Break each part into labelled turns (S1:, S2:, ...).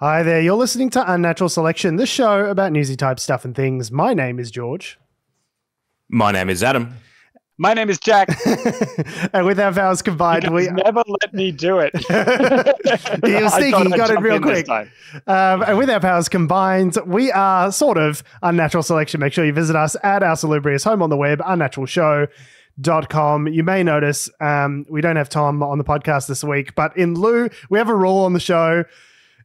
S1: Hi there, you're listening to Unnatural Selection, the show about newsy type stuff and things. My name is George.
S2: My name is Adam.
S3: My name is Jack.
S1: and with our powers combined, we
S3: never let me do it.
S1: he was sneaky, he got it real quick. Um, and with our powers combined, we are sort of Unnatural Selection. Make sure you visit us at our salubrious home on the web, unnaturalshow.com. You may notice um, we don't have Tom on the podcast this week, but in lieu, we have a rule on the show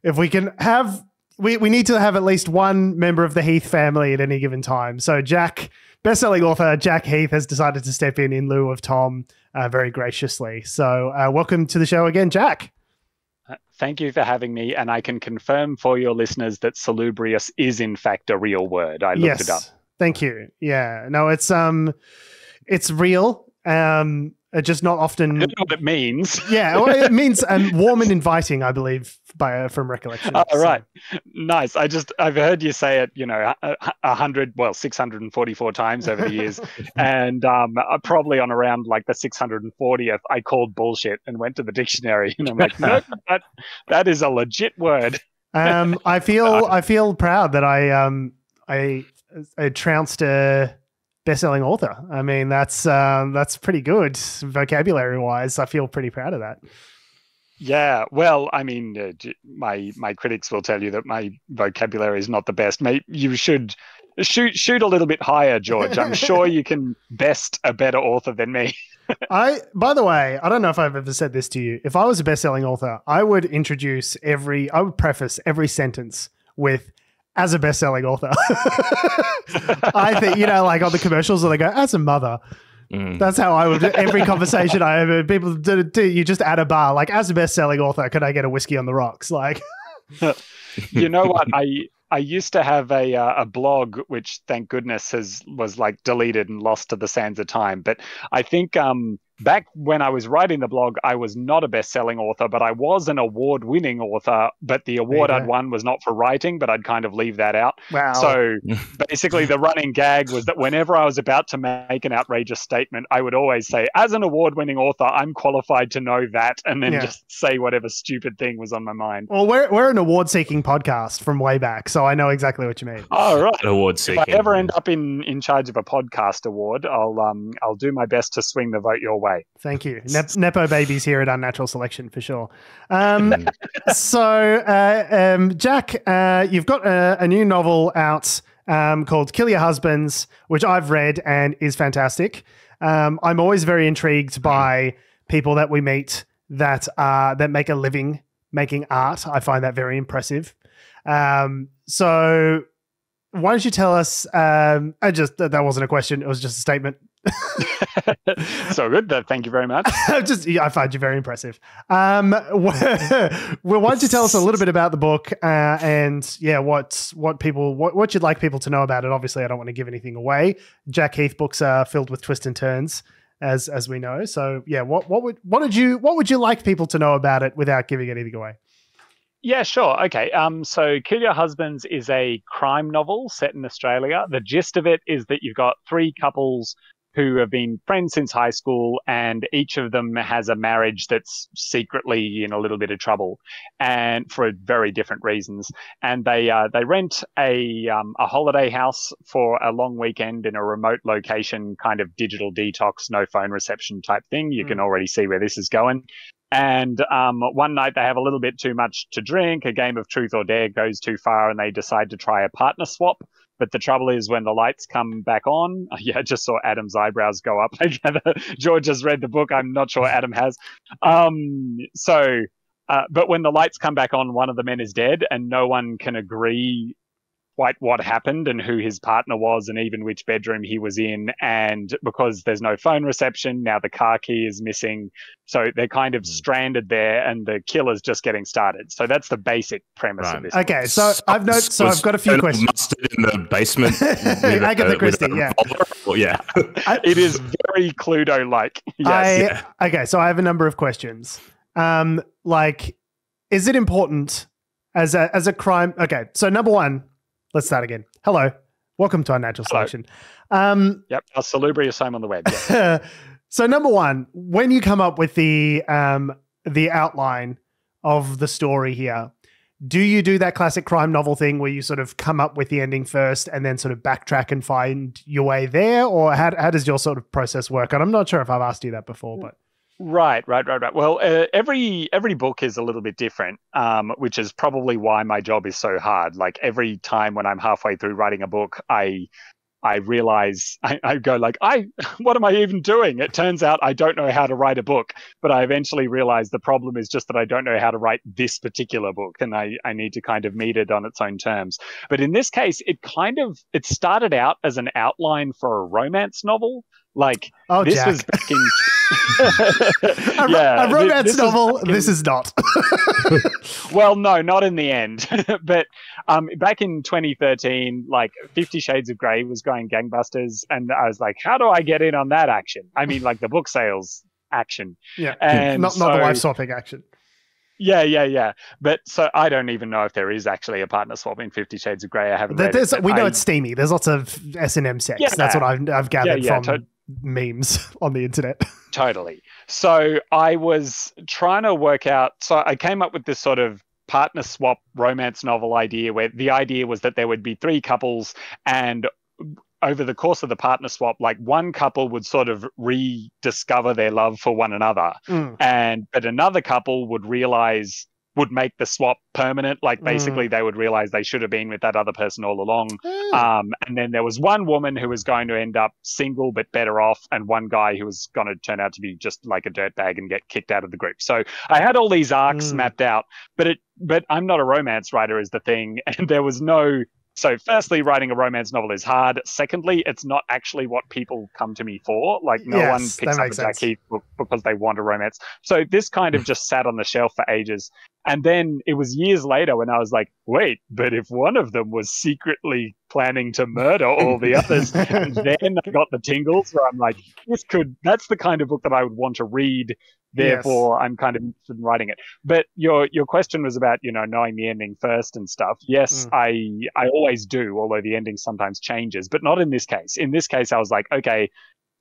S1: if we can have we, we need to have at least one member of the Heath family at any given time. So Jack, best-selling author Jack Heath, has decided to step in in lieu of Tom uh, very graciously. So uh, welcome to the show again, Jack.
S3: Uh, thank you for having me, and I can confirm for your listeners that salubrious is in fact a real word. I looked
S1: yes.
S3: it up.
S1: Thank you. Yeah, no, it's um, it's real. Um, uh, just not often.
S3: I don't know what it means.
S1: yeah, well, it means um, warm and inviting, I believe, by uh, from recollection.
S3: Oh, so. right, nice. I just I've heard you say it, you know, a, hundred, well, six hundred and forty-four times over the years, and um, uh, probably on around like the six hundred and fortieth, I called bullshit and went to the dictionary, and I'm like, no, that that is a legit word.
S1: um, I feel I feel proud that I um I I trounced a best-selling author. I mean, that's um, that's pretty good vocabulary-wise. I feel pretty proud of that.
S3: Yeah, well, I mean, uh, my my critics will tell you that my vocabulary is not the best. Maybe you should shoot shoot a little bit higher, George. I'm sure you can best a better author than me.
S1: I, by the way, I don't know if I've ever said this to you. If I was a best-selling author, I would introduce every, I would preface every sentence with as a best-selling author. I think you know, like on the commercials, where they go as a mother. Mm. That's how I would. Every conversation I ever people do, do, you just add a bar like as a best-selling author, could I get a whiskey on the rocks? Like,
S3: you know what I I used to have a uh, a blog, which thank goodness has was like deleted and lost to the sands of time. But I think um, back when I was writing the blog, I was not a best-selling author, but I was an award-winning author. But the award I'd won was not for writing, but I'd kind of leave that out.
S1: Wow.
S3: So basically, the running gag was that whenever I was about to make an outrageous statement, I would always say, "As an award-winning author, I'm qualified to know that," and then yeah. just say whatever stupid thing was on my mind.
S1: Well, we're we're an award-seeking podcast from way back, so I know exactly what you mean.
S3: Oh right,
S2: award-seeking.
S3: If I ever end up in in charge of a podcast award, I'll um I'll do my best to swing the vote your way way.
S1: Thank you. Ne- Nepo babies here at Unnatural Selection for sure. Um, so, uh, um, Jack, uh, you've got a, a, new novel out um, called Kill Your Husbands, which I've read and is fantastic. Um, I'm always very intrigued by people that we meet that uh, that make a living making art. I find that very impressive. Um, so, why don't you tell us? Um, I just that wasn't a question; it was just a statement.
S3: so good. Thank you very much.
S1: Just, I find you very impressive. Um, well, why don't you tell us a little bit about the book uh, and yeah, what what people what, what you'd like people to know about it? Obviously, I don't want to give anything away. Jack Heath books are filled with twists and turns, as as we know. So yeah, what what would what did you what would you like people to know about it without giving anything away?
S3: Yeah, sure. Okay. Um, so Kill Your Husbands is a crime novel set in Australia. The gist of it is that you've got three couples who have been friends since high school, and each of them has a marriage that's secretly in a little bit of trouble, and for very different reasons. And they uh, they rent a um, a holiday house for a long weekend in a remote location, kind of digital detox, no phone reception type thing. You mm. can already see where this is going. And um, one night they have a little bit too much to drink. A game of truth or dare goes too far, and they decide to try a partner swap. But the trouble is when the lights come back on, yeah, I just saw Adam's eyebrows go up. I gather George has read the book. I'm not sure Adam has. Um, so, uh, but when the lights come back on, one of the men is dead, and no one can agree quite what happened and who his partner was and even which bedroom he was in. And because there's no phone reception, now the car key is missing. So they're kind of hmm. stranded there and the killer's just getting started. So that's the basic premise right. of this.
S1: Okay, so I've noticed, so I've got a few questions.
S2: Mustard in the basement.
S1: Agatha Christie, yeah.
S2: yeah.
S3: it is very Cluedo-like. Yes.
S1: I, okay, so I have a number of questions. Um, like, is it important as a as a crime? Okay, so number one, Let's start again. Hello. Welcome to Unnatural Hello. Selection. Um,
S3: yep, our salubrious home on the web.
S1: so, number one, when you come up with the um, the outline of the story here, do you do that classic crime novel thing where you sort of come up with the ending first and then sort of backtrack and find your way there, or how how does your sort of process work? And I'm not sure if I've asked you that before, but
S3: Right, right, right, right. Well, uh, every every book is a little bit different, um, which is probably why my job is so hard. Like every time when I'm halfway through writing a book, I I realize I, I, go like, I what am I even doing? It turns out I don't know how to write a book, but I eventually realize the problem is just that I don't know how to write this particular book, and I I need to kind of meet it on its own terms. But in this case, it kind of it started out as an outline for a romance novel. Like
S1: oh,
S3: this
S1: Jack.
S3: was back in
S1: a, yeah, a romance this novel. In, this is not.
S3: well, no, not in the end. but um, back in 2013, like Fifty Shades of Grey was going gangbusters, and I was like, how do I get in on that action? I mean, like the book sales action.
S1: Yeah,
S3: and
S1: not
S3: so,
S1: not the wife swapping action.
S3: Yeah, yeah, yeah. But so I don't even know if there is actually a partner swap in Fifty Shades of Grey. I haven't. Read it,
S1: we know
S3: I,
S1: it's steamy. There's lots of S and M sex. Yeah, That's what I've, I've gathered
S3: yeah, yeah,
S1: from. To- memes on the internet.
S3: totally. So I was trying to work out. So I came up with this sort of partner swap romance novel idea where the idea was that there would be three couples and over the course of the partner swap like one couple would sort of rediscover their love for one another
S1: mm.
S3: and but another couple would realize would make the swap permanent. Like basically, mm. they would realize they should have been with that other person all along. Mm. Um, and then there was one woman who was going to end up single but better off, and one guy who was going to turn out to be just like a dirtbag and get kicked out of the group. So I had all these arcs mm. mapped out, but it but I'm not a romance writer is the thing, and there was no so, firstly, writing a romance novel is hard. Secondly, it's not actually what people come to me for. Like, no
S1: yes,
S3: one picks up a Jack Heath book because they want a romance. So, this kind of just sat on the shelf for ages. And then it was years later when I was like, wait, but if one of them was secretly planning to murder all the others, and then I got the tingles where I'm like, this could, that's the kind of book that I would want to read Therefore, yes. I'm kind of interested in writing it. But your your question was about you know knowing the ending first and stuff. Yes, mm. I I always do, although the ending sometimes changes, but not in this case. In this case, I was like, okay,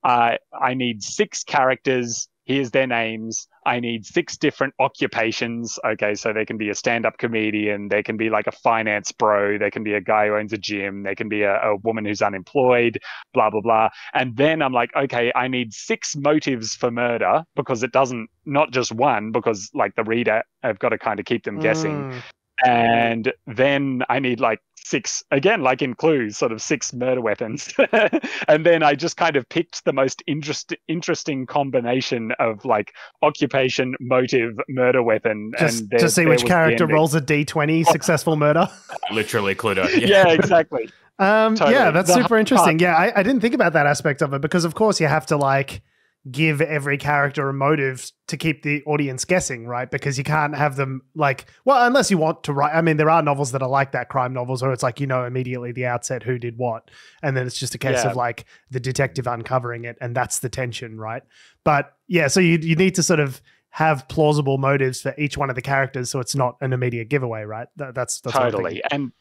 S3: uh, I need six characters here's their names. I need six different occupations. Okay, so they can be a stand up comedian, they can be like a finance bro, they can be a guy who owns a gym, they can be a, a, woman who's unemployed, blah, blah, blah. And then I'm like, okay, I need six motives for murder because it doesn't, not just one, because like the reader, I've got to kind of keep them guessing.
S1: Mm.
S3: And then I need like six again like in clues sort of six murder weapons. And then i just kind of picked the most interest, interesting combination of like occupation motive murder weapon
S1: just,
S3: and there,
S1: to see which character rolls a d20 successful murder.
S2: Literally cluedo.
S3: Yeah, yeah. exactly.
S1: Um totally. yeah that's the super interesting. Part. yeah I, I didn't think about that aspect of it because of course you have to like give every character a motive to keep the audience guessing, right? Because you can't have them like, well, unless you want to write. I mean, there are novels that are like that, crime novels, where it's like you know immediately the outset who did what, and then it's just a case yeah. of like the detective uncovering it, and that's the tension, right? But yeah, so you you need to sort of have plausible motives for each one of the characters, so it's not an immediate giveaway, right? That, that's, that's
S3: totally and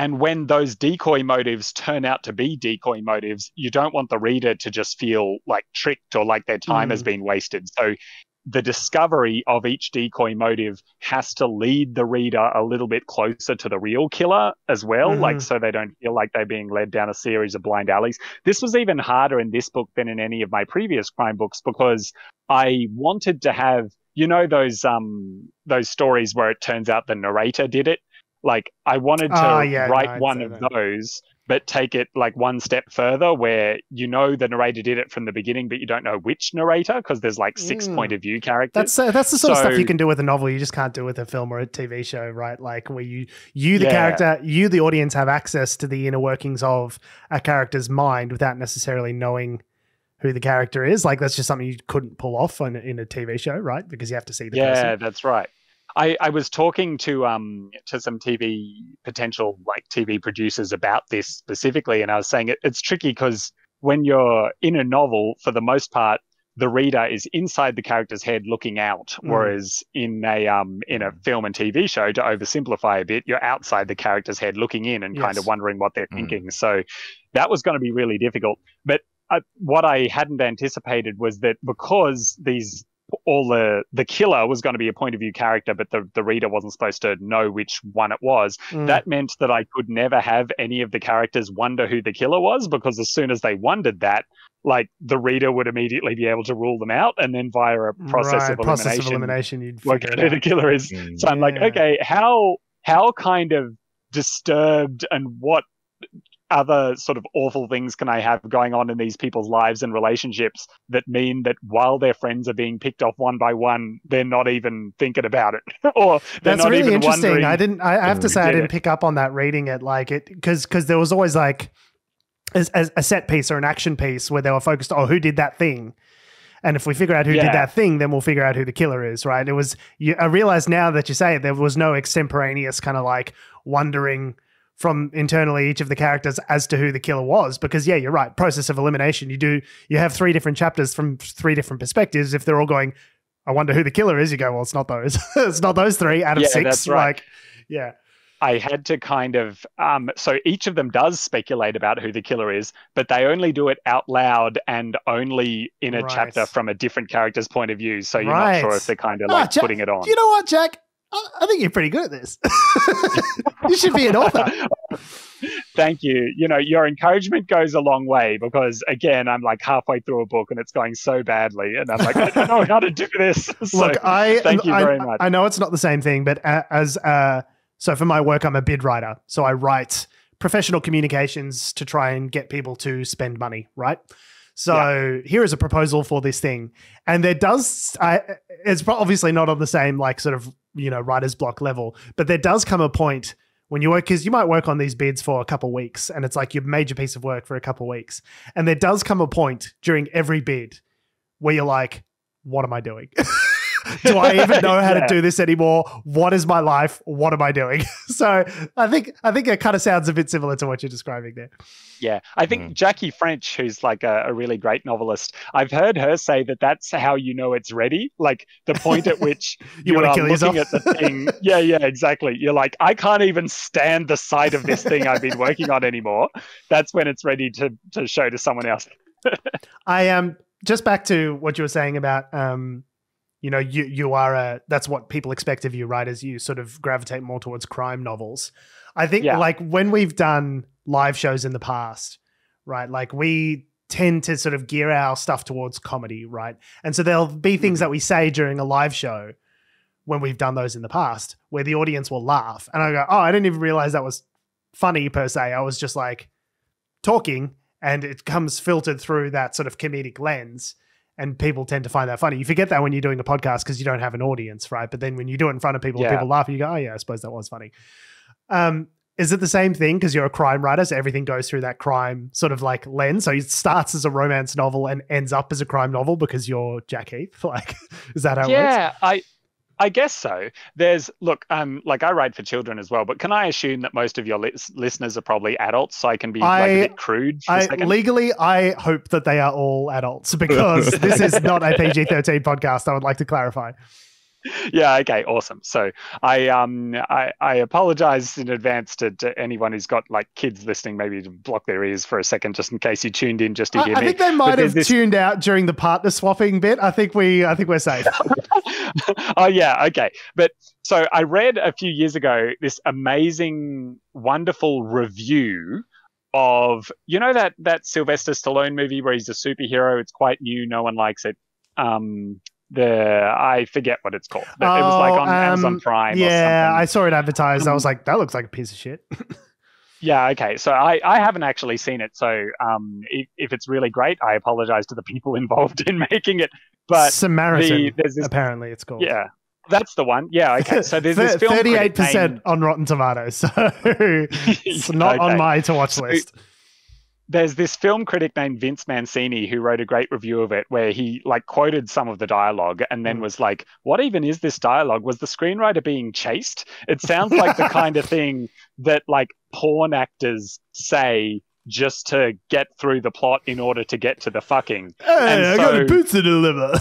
S3: and when those decoy motives turn out to be decoy motives, you don't want the reader to just feel like tricked or like their time mm. has been wasted. So the discovery of each decoy motive has to lead the reader a little bit closer to the real killer as well, mm. like so they don't feel like they're being led down a series of blind alleys. This was even harder in this book than in any of my previous crime books because I wanted to have you know those um those stories where it turns out the narrator did it like I wanted to
S1: oh, yeah,
S3: write
S1: no,
S3: one of that. those, but take it like one step further where you know the narrator did it from the beginning, but you don't know which narrator because there's like six mm. point of view characters.
S1: That's uh, that's the sort so, of stuff you can do with a novel. You just can't do with a film or a TV show, right? Like where you you the yeah. character, you the audience have access to the inner workings of a character's mind without necessarily knowing who the character is. Like that's just something you couldn't pull off in, in a TV show, right? Because you have to see the
S3: yeah,
S1: person.
S3: that's right. I, I was talking to um to some TV potential like TV producers about this specifically, and I was saying it, it's tricky because when you're in a novel, for the most part, the reader is inside the character's head looking out, mm. whereas in a um in a film and TV show, to oversimplify a bit, you're outside the character's head looking in and yes. kind of wondering what they're mm. thinking. So that was going to be really difficult. But uh, what I hadn't anticipated was that because these all the the killer was going to be a point of view character, but the the reader wasn't supposed to know which one it was.
S1: Mm.
S3: That meant that I could never have any of the characters wonder who the killer was because as soon as they wondered that, like the reader would immediately be able to rule them out, and then via a process
S1: right,
S3: of
S1: process
S3: elimination,
S1: of elimination, you'd
S3: work
S1: figure
S3: out who the killer is.
S2: Mm.
S3: So I'm like, okay, how how kind of disturbed and what other sort of awful things can I have going on in these people's lives and relationships that mean that while their friends are being picked off one by one, they're not even thinking about it, or they're
S1: That's
S3: not
S1: really
S3: even
S1: interesting. I didn't. I, I have to say, I
S3: mm,
S1: didn't pick up on that reading it. Like it because because there was always like as, as a set piece or an action piece where they were focused. Oh, who did that thing? And if we figure out who
S3: Yeah.
S1: did that thing, then we'll figure out who the killer is, right? It was. You, I realize now that you say it, there was no extemporaneous kind of like wondering from internally each of the characters as to who the killer was because yeah you're right process of elimination you do you have three different chapters from three different perspectives if they're all going i wonder who the killer is you go well it's not those it's not those three out of
S3: Yeah,
S1: six
S3: that's right.
S1: like yeah
S3: I had to kind of um, so each of them does speculate about who the killer is, but they only do it out loud and only in a
S1: Right.
S3: chapter from a different character's point of view. So you're
S1: Right.
S3: not sure if they're kind of
S1: Ah,
S3: like
S1: Jack,
S3: putting it on.
S1: you know what jack I, think you're pretty good at this you should be an author
S3: Thank you. You know, your encouragement goes a long way because again, I'm like halfway through a book and it's going so badly, and I'm like, I don't know how to do this. So,
S1: Look, I
S3: thank you
S1: I,
S3: very much.
S1: I know it's not the same thing, but as uh, so for my work, I'm a bid writer, so I write professional communications to try and get people to spend money, right? So here is a proposal for this thing, and there does. I, it's obviously not on the same like sort of you know writer's block level, but there does come a point when you work because you might work on these bids for a couple weeks, and it's like your major piece of work for a couple weeks, and there does come a point during every bid where you're like, "What am I doing?" do I even know how
S3: Yeah.
S1: to do this anymore? What is my life? What am I doing? so I think I think it kind of sounds a bit similar to what you're describing there.
S3: Yeah, I think
S2: Mm.
S3: Jackie French, who's like a, a really great novelist, I've heard her say that that's how you know it's ready. Like the point at which
S1: You
S3: you,
S1: wanna
S3: are
S1: kill
S3: looking
S1: yourself?
S3: at the thing. Yeah, yeah, exactly. You're like, I can't even stand the sight of this thing I've been working on anymore. That's when it's ready to to show to someone else.
S1: I am um, just back to what you were saying about um, you know, you you are a that's what people expect of you, right? As you sort of gravitate more towards crime novels. I think
S3: Yeah.
S1: like when we've done live shows in the past, right? Like we tend to sort of gear our stuff towards comedy, right? And so there'll be things mm-hmm. that we say during a live show when we've done those in the past where the audience will laugh. And I go, "Oh, I didn't even realize that was funny per se. I was just like talking and it comes filtered through that sort of comedic lens and people tend to find that funny. You forget that when you're doing a podcast because you don't have an audience, right? But then when you do it in front of people,
S3: Yeah.
S1: people laugh. You go, "Oh yeah, I suppose that was funny." Um, is it the same thing because you're a crime writer, so everything goes through that crime sort of like lens? So it starts as a romance novel and ends up as a crime novel because you're Jack Heath. Like, is that how it works?
S3: yeah, I I guess so. There's look, um, like I write for children as well, but can I assume that most of your lis- listeners are probably adults, so I can be like
S1: I-
S3: a bit crude for a
S1: I
S3: second?
S1: legally, I hope that they are all adults because this is not a PG-13 podcast. I would like to clarify.
S3: yeah okay awesome. So i um i i apologize in advance to, to anyone who's got like kids listening maybe to block their ears for a second just in case you tuned in just to
S1: I,
S3: hear
S1: I
S3: me.
S1: think they might have
S3: this-
S1: tuned out during the partner swapping bit. I think we, I think we're safe.
S3: oh yeah okay. But so i read a few years ago this amazing wonderful review of you know that that sylvester stallone movie where he's a superhero? It's quite new no one likes it. Um the i forget what it's called but it was like
S1: Oh,
S3: on amazon
S1: um,
S3: prime or
S1: yeah. I saw it advertised. I
S3: Um,
S1: was like, that looks like a piece of shit.
S3: Yeah, okay. So I, I haven't actually seen it. So um, if, if it's really great, I apologize to the people involved in making it. But
S1: Samaritan,
S3: the, this,
S1: apparently it's called.
S3: yeah, that's the one. Yeah, okay. So there's this film.
S1: Thirty-eight percent on Rotten Tomatoes, so it's not on my to watch
S3: So-
S1: list.
S3: There's this film critic named Vince Mancini who wrote a great review of it, where he like quoted some of the dialogue and then
S1: Mm.
S3: was like, "What even is this dialogue? Was the screenwriter being chased? It sounds like the kind of thing that like porn actors say." Just to get through the plot in order to get to the fucking.
S1: Hey,
S3: and
S1: I got a pizza to deliver.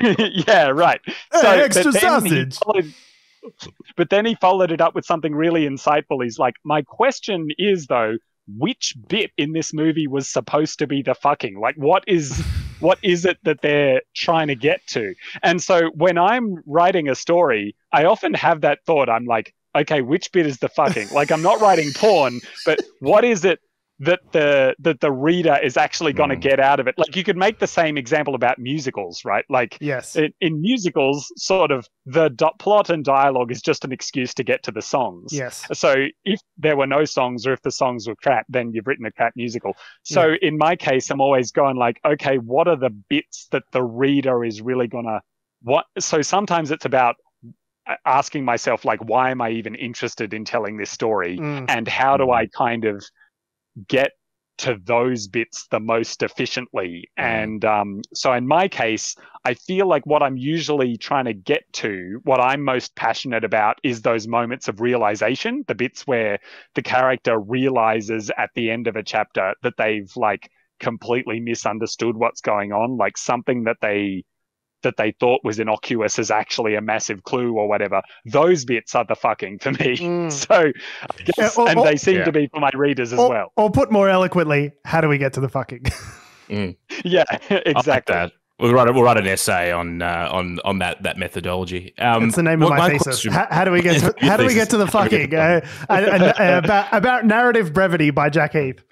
S3: yeah, right.
S1: Hey,
S3: but
S1: extra sausage.
S3: but then he followed it up with something really insightful. He's like, "My question is though, which bit in this movie was supposed to be the fucking? Like, what is what is it that they're trying to get to? And so when I'm writing a story, I often have that thought. I'm like, okay, which bit is the fucking? Like I'm not writing porn, but what is it that the that the reader is actually going to mm. get out of it. Like you could make the same example about musicals, right? Like
S1: yes,
S3: in, in musicals, sort of the do- plot and dialogue is just an excuse to get to the songs.
S1: Yes.
S3: So if there were no songs or if the songs were crap, then you've written a crap musical. So yeah. in my case, I'm always going like, okay, what are the bits that the reader is really gonna what? So sometimes it's about asking myself like why am i even interested in telling this story mm. and how do mm. i kind of get to those bits the most efficiently. Mm. And um, so in my case, I feel like what I'm usually trying to get to, what I'm most passionate about, is those moments of realization, the bits where the character realizes at the end of a chapter that they've like completely misunderstood what's going on, like something that they that they thought was innocuous is actually a massive clue or whatever. Those bits are the fucking for me. Mm. So, guess, or, and they seem yeah. to be for my readers as
S1: or,
S3: well.
S1: Or put more eloquently, how do we get to the fucking?
S3: mm. Yeah, exactly.
S2: Like we'll write, we'll write an essay on uh, on on that that methodology.
S1: Um, That's the name of my, my thesis. How, how, do we get to how do we get to the fucking uh, about about narrative brevity by Jack Heath?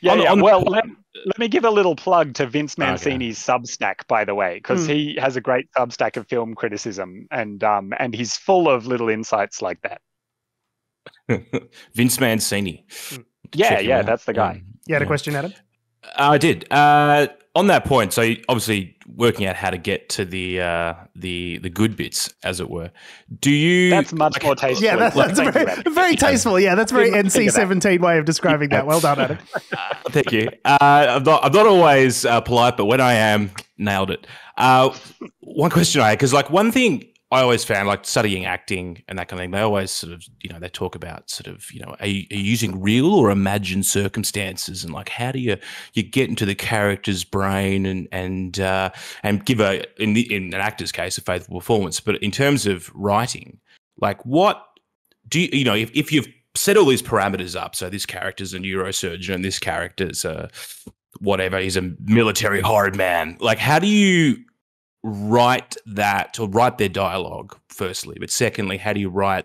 S3: Yeah, on, yeah. On, well, let, let me give a little plug to Vince Mancini's okay. Substack, by the way, because mm. he has a great Substack of film criticism, and um, and he's full of little insights like that.
S2: Vince Mancini.
S3: Hmm. Yeah, yeah, that's the guy.
S1: you had a question, Adam?
S2: I did. Uh, on that point, so obviously working out how to get to the uh, the the good bits, as it were. Do you?
S3: That's much like, more tasteful.
S1: Yeah, that's, that's very, very tasteful. Yeah, that's very NC seventeen way of describing that. Well done, Adam.
S2: Uh, thank you. Uh, I'm not I'm not always uh, polite, but when I am, nailed it. Uh, one question I had because like one thing I always found like studying acting and that kind of thing, they always sort of, you know, they talk about sort of, you know, are you, are you, using real or imagined circumstances? And like how do you you get into the character's brain and and uh, and give a in the, in an actor's case a faithful performance, but in terms of writing, like what do you you know if, if you've set all these parameters up, so this character's a neurosurgeon and this character's a whatever, he's a military hard man, like how do you write that or write their dialogue firstly but secondly how do you write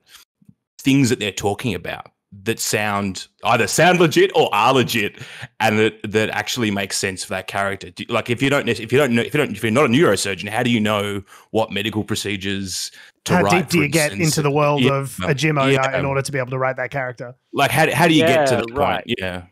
S2: things that they're talking about that sound either sound legit or are legit and that that actually makes sense for that character? Like if you don't if you don't know if you don't if you're not a neurosurgeon how do you know what medical procedures to
S1: how
S2: write,
S1: deep do you get into the world yeah, of a gym owner yeah. in order to be able to write that character?
S2: Like how, how do you yeah, get to that right. point yeah.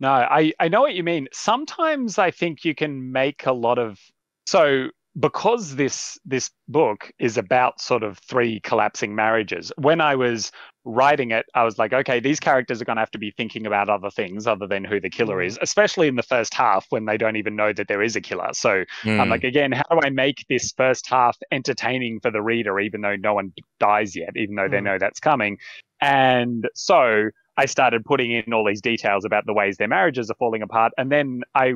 S3: No i i know what you mean. Sometimes i think you can make a lot of so because this this book is about sort of three collapsing marriages when i was writing it i was like okay these characters are going to have to be thinking about other things other than who the killer mm. is especially in the first half when they don't even know that there is a killer so mm. i'm like again how do i make this first half entertaining for the reader even though no one dies yet even though mm. they know that's coming and so I started putting in all these details about the ways their marriages are falling apart. And then I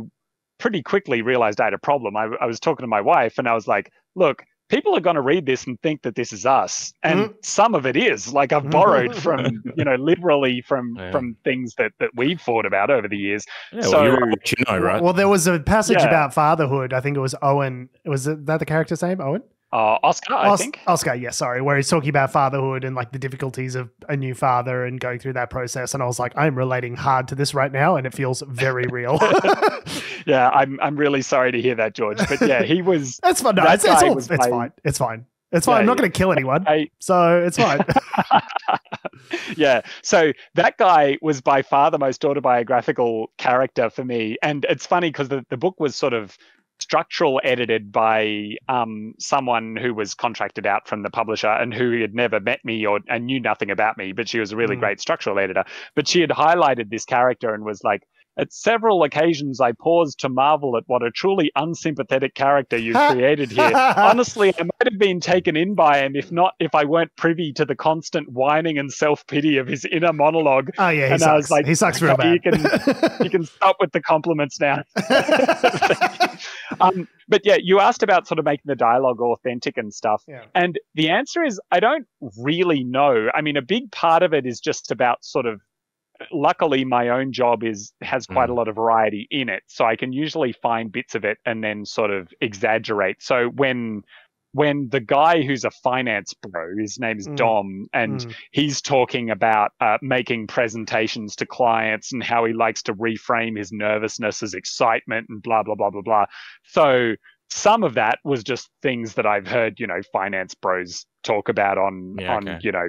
S3: pretty quickly realized I had a problem. I, I was talking to my wife and I was like, look, people are going to read this and think that this is us and mm-hmm. some of it is like i've borrowed from you know liberally from yeah. from things that that we've thought about over the years
S2: yeah, so well, you know right
S1: well there was a passage yeah. about fatherhood i think it was owen was that the character's name owen
S3: uh, Oscar, I Os- think.
S1: Oscar, yeah, sorry, where he's talking about fatherhood and like the difficulties of a new father and going through that process. And I was like, I'm relating hard to this right now, and it feels very real.
S3: yeah, I'm I'm really sorry to hear that, George. But yeah, he was.
S1: That's fine. No, that it's, it's, all, it's fine. It's fine. It's fine. Yeah, I'm not going to kill anyone, I, so it's fine.
S3: yeah. So that guy was by far the most autobiographical character for me, and it's funny because the, the book was sort of structural edited by um, someone who was contracted out from the publisher and who had never met me or and knew nothing about me, but she was a really mm. great structural editor. But she had highlighted this character and was like, at several occasions, I paused to marvel at what a truly unsympathetic character you've created here. Honestly, I might have been taken in by him if not if I weren't privy to the constant whining and self pity of his inner monologue.
S1: Oh yeah, he and sucks. I was like, he sucks real bad.
S3: You can you can stop with the compliments now. um, but yeah, you asked about sort of making the dialogue authentic and stuff,
S1: yeah.
S3: and the answer is I don't really know. I mean, a big part of it is just about sort of luckily my own job is has quite mm. a lot of variety in it so i can usually find bits of it and then sort of exaggerate so when when the guy who's a finance bro his name's mm. dom and mm. he's talking about uh, making presentations to clients and how he likes to reframe his nervousness as excitement and blah blah blah blah blah so some of that was just things that I've heard, you know, finance bros talk about on yeah, on okay. you know.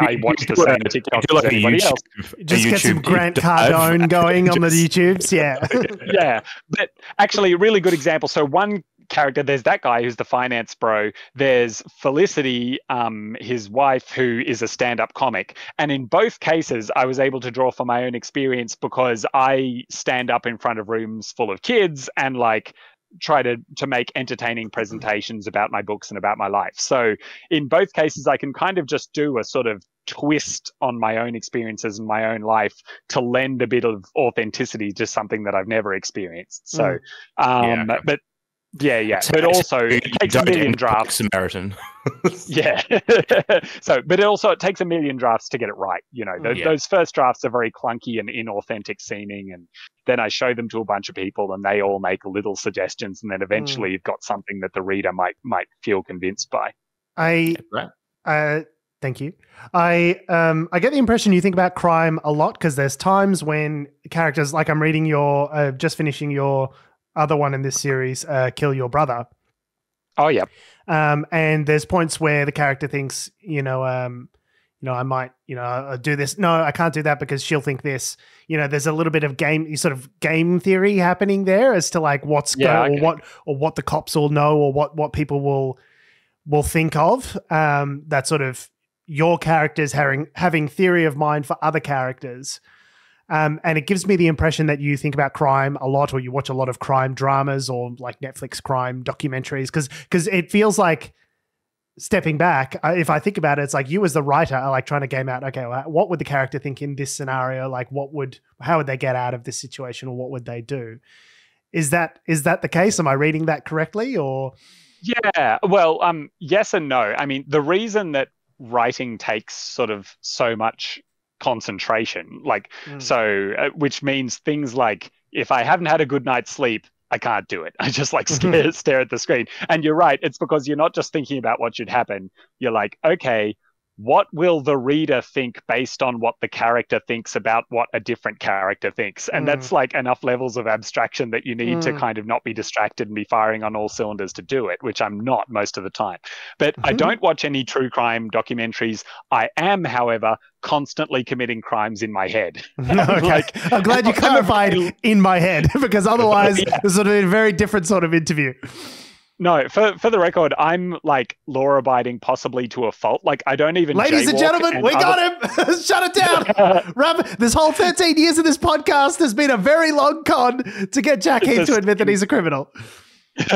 S3: I watch the same TikTok as like anybody else.
S1: Just get some Grant Cardone going on the YouTubes, yeah,
S3: yeah. But actually, a really good example. So one character there's that guy who's the finance bro there's felicity um, his wife who is a stand-up comic and in both cases i was able to draw from my own experience because i stand up in front of rooms full of kids and like try to to make entertaining presentations about my books and about my life. So in both cases, I can kind of just do a sort of twist on my own experiences and my own life to lend a bit of authenticity to something that I've never experienced. So, mm. um, yeah. but yeah, yeah, but also it takes a million drafts.
S2: Samaritan.
S3: yeah. so, but it also it takes a million drafts to get it right. You know, those, yeah. those first drafts are very clunky and inauthentic seeming, and then I show them to a bunch of people, and they all make little suggestions, and then eventually mm. you've got something that the reader might might feel convinced by.
S1: I, uh, thank you. I um I get the impression you think about crime a lot because there's times when characters like I'm reading your uh, just finishing your other one in this series, uh, Kill Your Brother.
S3: Oh yeah.
S1: Um, and there's points where the character thinks, you know, um, you know, I might, you know, do this. No, I can't do that because she'll think this. You know, there's a little bit of game, sort of game theory happening there as to like what's yeah, go, okay. or what or what the cops will know or what what people will will think of. Um, that sort of your characters having having theory of mind for other characters. Um, and it gives me the impression that you think about crime a lot, or you watch a lot of crime dramas or like Netflix crime documentaries, because because it feels like stepping back. If I think about it, it's like you as the writer are like trying to game out. Okay, well, what would the character think in this scenario? Like, what would how would they get out of this situation, or what would they do? Is that is that the case? Am I reading that correctly, or?
S3: Yeah, well, um, yes and no. I mean, the reason that writing takes sort of so much concentration. Like, mm. so, uh, which means things like if I haven't had a good night's sleep, I can't do it. I just like stare, stare at the screen. And you're right. It's because you're not just thinking about what should happen. You're like, okay, what will the reader think based on what the character thinks about what a different character thinks and mm. that's like enough levels of abstraction that you need mm. to kind of not be distracted and be firing on all cylinders to do it which i'm not most of the time but mm-hmm. i don't watch any true crime documentaries i am however constantly committing crimes in my head
S1: okay. like, i'm glad you clarified in my head because otherwise yeah. this would have been a very different sort of interview
S3: no, for for the record, I'm like law abiding, possibly to a fault. Like I don't even.
S1: Ladies and gentlemen, and we other- got him. Shut it down. Rob, this whole 13 years of this podcast has been a very long con to get Jack Heath to admit that he's a criminal.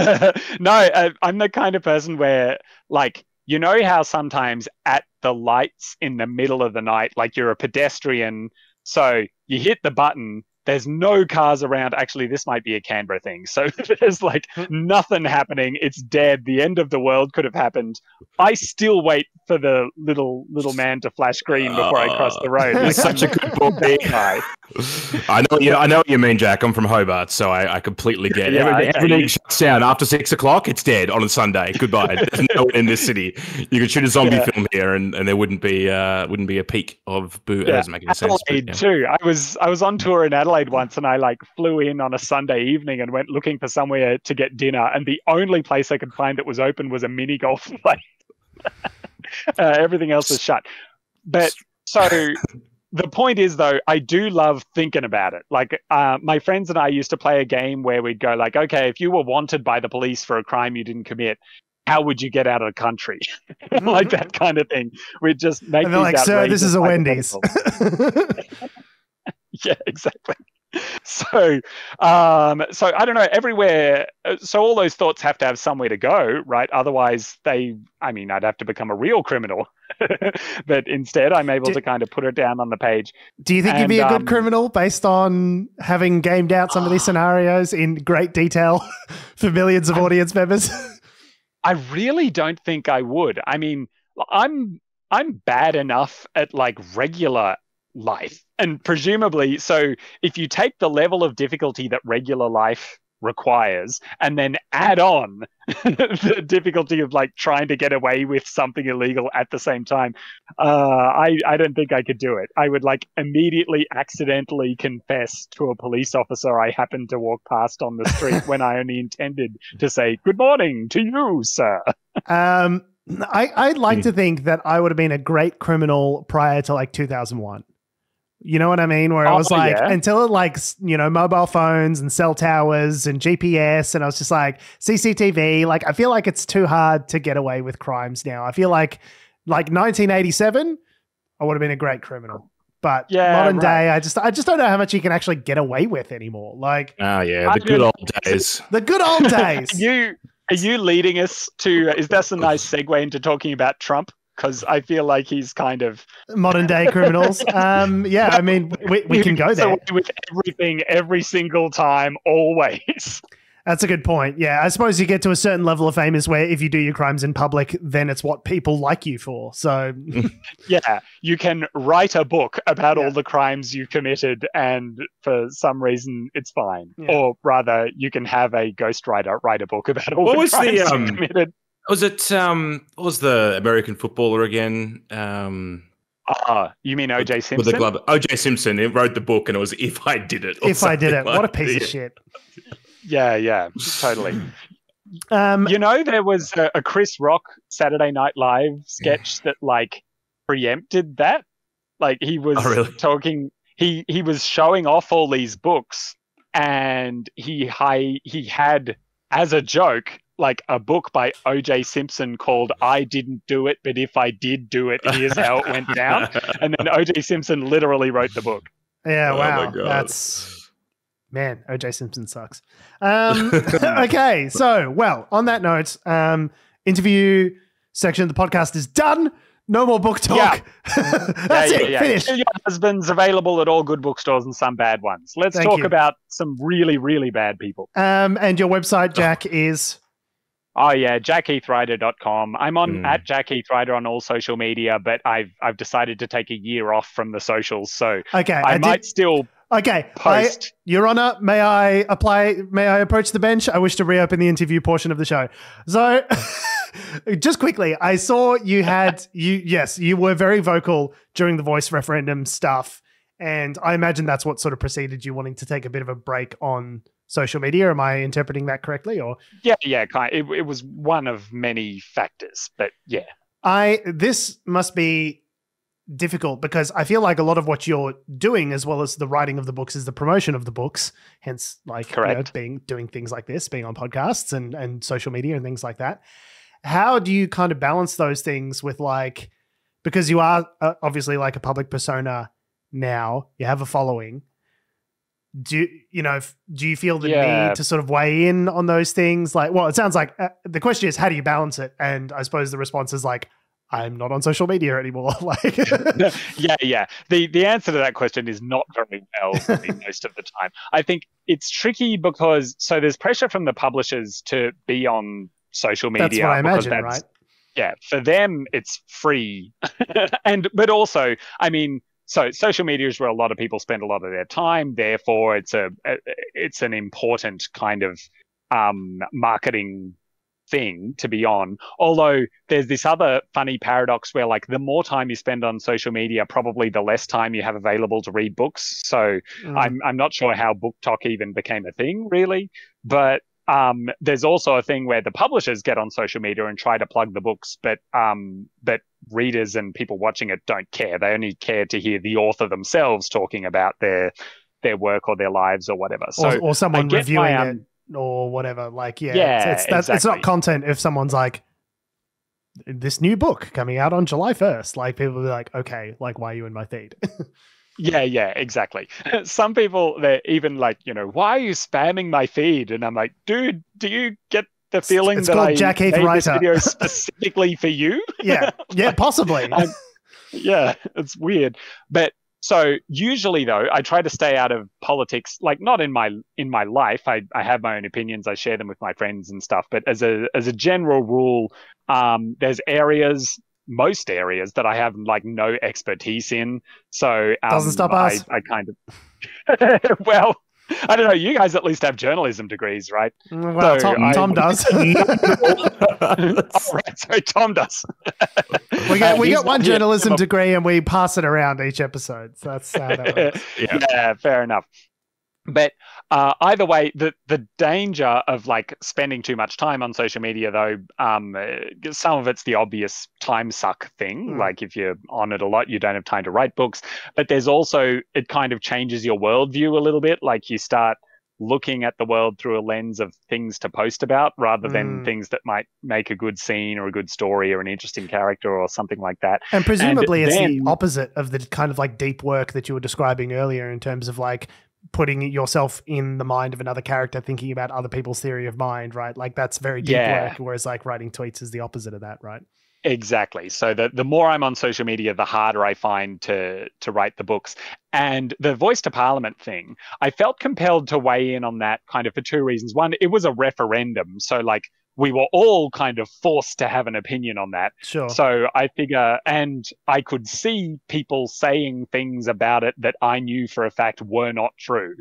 S3: no, uh, I'm the kind of person where, like, you know how sometimes at the lights in the middle of the night, like you're a pedestrian, so you hit the button there's no cars around. Actually, this might be a Canberra thing. So there's like nothing happening. It's dead. The end of the world could have happened. I still wait for the little little man to flash green before uh, I cross the road.
S2: He's such a good boy. I know. Yeah, I know what you mean, Jack. I'm from Hobart, so I, I completely get it. Yeah, everything, okay. everything shuts down after six o'clock. It's dead on a Sunday. Goodbye. There's no one in this city. You could shoot a zombie yeah. film here, and, and there wouldn't be uh, wouldn't be a peak of boo. Yeah. Doesn't make any
S3: Adelaide
S2: sense.
S3: But, too. I was I was on tour in Adelaide once, and I like flew in on a Sunday evening and went looking for somewhere to get dinner, and the only place I could find that was open was a mini golf place. uh, everything else was shut. But so the point is though i do love thinking about it. Like uh, my friends and i used to play a game where we'd go like okay if you were wanted by the police for a crime you didn't commit how would you get out of the country? Like that kind of thing. We'd just make and they're like sir
S1: this is a wendy's
S3: yeah exactly. So um so i don't know everywhere uh, so all those thoughts have to have somewhere to go right? Otherwise they i mean i'd have to become a real criminal. But instead i'm able do, to kind of put it down on the page.
S1: Do you think and, you'd be a good um, criminal based on having gamed out some of these scenarios in great detail for millions of I, audience members?
S3: I really don't think i would. I mean i'm i'm bad enough at like regular life. And presumably, so if you take the level of difficulty that regular life requires and then add on the difficulty of like trying to get away with something illegal at the same time uh, I, I don't think i could do it i would like immediately accidentally confess to a police officer i happened to walk past on the street when i only intended to say good morning to you sir
S1: um I, I'd like mm. to think that I would have been a great criminal prior to like 2001. You know what I mean? Where oh, I was like, yeah. until it like, you know, mobile phones and cell towers and GPS, and I was just like, CCTV. Like, I feel like it's too hard to get away with crimes now. I feel like, like 1987, I would have been a great criminal. But yeah, modern right. day, I just, I just don't know how much you can actually get away with anymore. Like,
S2: oh yeah, the good old days.
S1: The good old days.
S3: you are you leading us to? Is that a nice segue into talking about Trump? Because I feel like he's kind of
S1: modern day criminals. um, yeah, I mean, we, we can go there
S3: with everything every single time, always.
S1: That's a good point. Yeah, I suppose you get to a certain level of fame is where if you do your crimes in public, then it's what people like you for. So,
S3: yeah, you can write a book about yeah. all the crimes you committed, and for some reason, it's fine. Yeah. Or rather, you can have a ghostwriter write a book about all what the crimes the, um, you committed.
S2: Was it um what was the American footballer again? Um
S3: uh, you mean OJ Simpson? With the glove.
S2: OJ Simpson wrote the book and it was If I Did It.
S1: If I Did It. Like what a piece of shit.
S3: Yeah, yeah, totally. Um, you know, there was a, a, Chris Rock Saturday Night Live sketch that like preempted that. Like he was oh, really? talking, he he was showing off all these books, and he hi, he had as a joke like a book by OJ Simpson called I Didn't Do It, but if I did do it, here's how it went down. And then OJ Simpson literally wrote the book.
S1: Yeah, oh wow. That's man, OJ Simpson sucks. Um, okay, so well, on that note, um, interview section of the podcast is done. No more book talk. Yeah. That's yeah, it. Yeah, Finished.
S3: Your husband's available at all good bookstores and some bad ones. Let's Thank talk you. about some really, really bad people.
S1: Um, and your website, Jack, is
S3: Oh yeah, jackheathrider.com. I'm on mm. at jackheathrider on all social media, but I've I've decided to take a year off from the socials, so
S1: okay,
S3: I, I might did... still
S1: Okay, I, Your Honor, may I apply? May I approach the bench? I wish to reopen the interview portion of the show. So, just quickly, I saw you had you. Yes, you were very vocal during the voice referendum stuff, and I imagine that's what sort of preceded you wanting to take a bit of a break on social media. Am I interpreting that correctly? Or
S3: yeah, yeah, kind. Of, it, it was one of many factors, but yeah.
S1: I this must be difficult because I feel like a lot of what you're doing, as well as the writing of the books, is the promotion of the books. Hence, like Correct. You know, being doing things like this, being on podcasts and and social media and things like that. How do you kind of balance those things with like because you are uh, obviously like a public persona now, you have a following do you know do you feel the yeah. need to sort of weigh in on those things? Like well it sounds like uh, the question is how do you balance it? And i suppose the response is like i'm not on social media anymore. Like
S3: yeah yeah. The the answer to that question is not very well most of the time. I think it's tricky because so there's pressure from the publishers to be on social media
S1: that's what i imagine right?
S3: Yeah for them it's free. And but also i mean so social media is where a lot of people spend a lot of their time. Therefore, it's a, it's an important kind of um, marketing thing to be on. Although there's this other funny paradox where like the more time you spend on social media, probably the less time you have available to read books. So mm. I'm I'm not sure how BookTok even became a thing really, but um, there's also a thing where the publishers get on social media and try to plug the books, but um, but readers and people watching it don't care. They only care to hear the author themselves talking about their their work or their lives or whatever. So
S1: or, or someone reviewing my, um, it or whatever. Like yeah, yeah it's, it's, exactly. it's not content if someone's like this new book coming out on July 1st. Like people will be like, okay, like why are you in my feed?
S3: Yeah, yeah, exactly. Some people they're even like, you know, why are you spamming my feed? And I'm like, dude, do you get the feeling it's that I Jack Heath made this video specifically for you?
S1: yeah, yeah, possibly.
S3: yeah, it's weird, but so usually though, I try to stay out of politics. Like not in my in my life. I, I have my own opinions. I share them with my friends and stuff. But as a as a general rule, um, there's areas most areas that I have like no expertise in. So um,
S1: doesn't stop us.
S3: I, I kind of well. I don't know. You guys at least have journalism degrees, right?
S1: Mm, well, so Tom, I, Tom does.
S3: oh, right, so Tom does.
S1: we get we got one journalism degree, and we pass it around each episode. So that's how that works.
S3: yeah. yeah, fair enough. But uh, either way, the the danger of like spending too much time on social media, though, um, some of it's the obvious time suck thing. Mm. Like if you're on it a lot, you don't have time to write books. But there's also it kind of changes your worldview a little bit. Like you start looking at the world through a lens of things to post about rather than mm. things that might make a good scene or a good story or an interesting character or something like that.
S1: And presumably and it's then, the opposite of the kind of like deep work that you were describing earlier in terms of like putting yourself in the mind of another character, thinking about other people's theory of mind, right? Like that's very deep yeah. work. Whereas like writing tweets is the opposite of that, right?
S3: Exactly. So the the more I'm on social media, the harder I find to to write the books. And the voice to parliament thing, I felt compelled to weigh in on that kind of for two reasons. One, it was a referendum, so like we were all kind of forced to have an opinion on that.
S1: Sure.
S3: So I figure, and I could see people saying things about it that I knew for a fact were not true.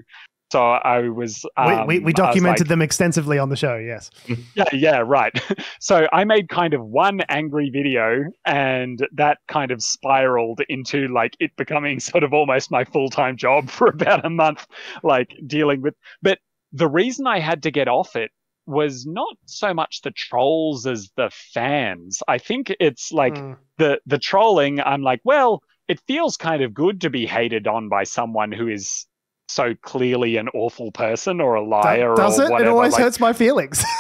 S3: So I was.
S1: Um, we, we, we, documented like, them extensively on the show, yes.
S3: Yeah, yeah, right. So I made kind of one angry video, and that kind of spiraled into like it becoming sort of almost my full time job for about a month, like dealing with. But the reason I had to get off it was not so much the trolls as the fans. I think it's like mm. the the trolling. I'm like, well, it feels kind of good to be hated on by someone who is so clearly an awful person or a liar
S1: does
S3: or
S1: it?
S3: whatever.
S1: It always like, hurts my feelings.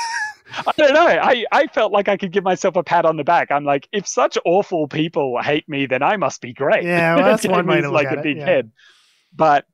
S3: I don't know. I, I felt like I could give myself a pat on the back. I'm like, if such awful people hate me, then I must be great.
S1: Yeah, well, that's one way to look
S3: like
S1: a
S3: big
S1: yeah.
S3: head. But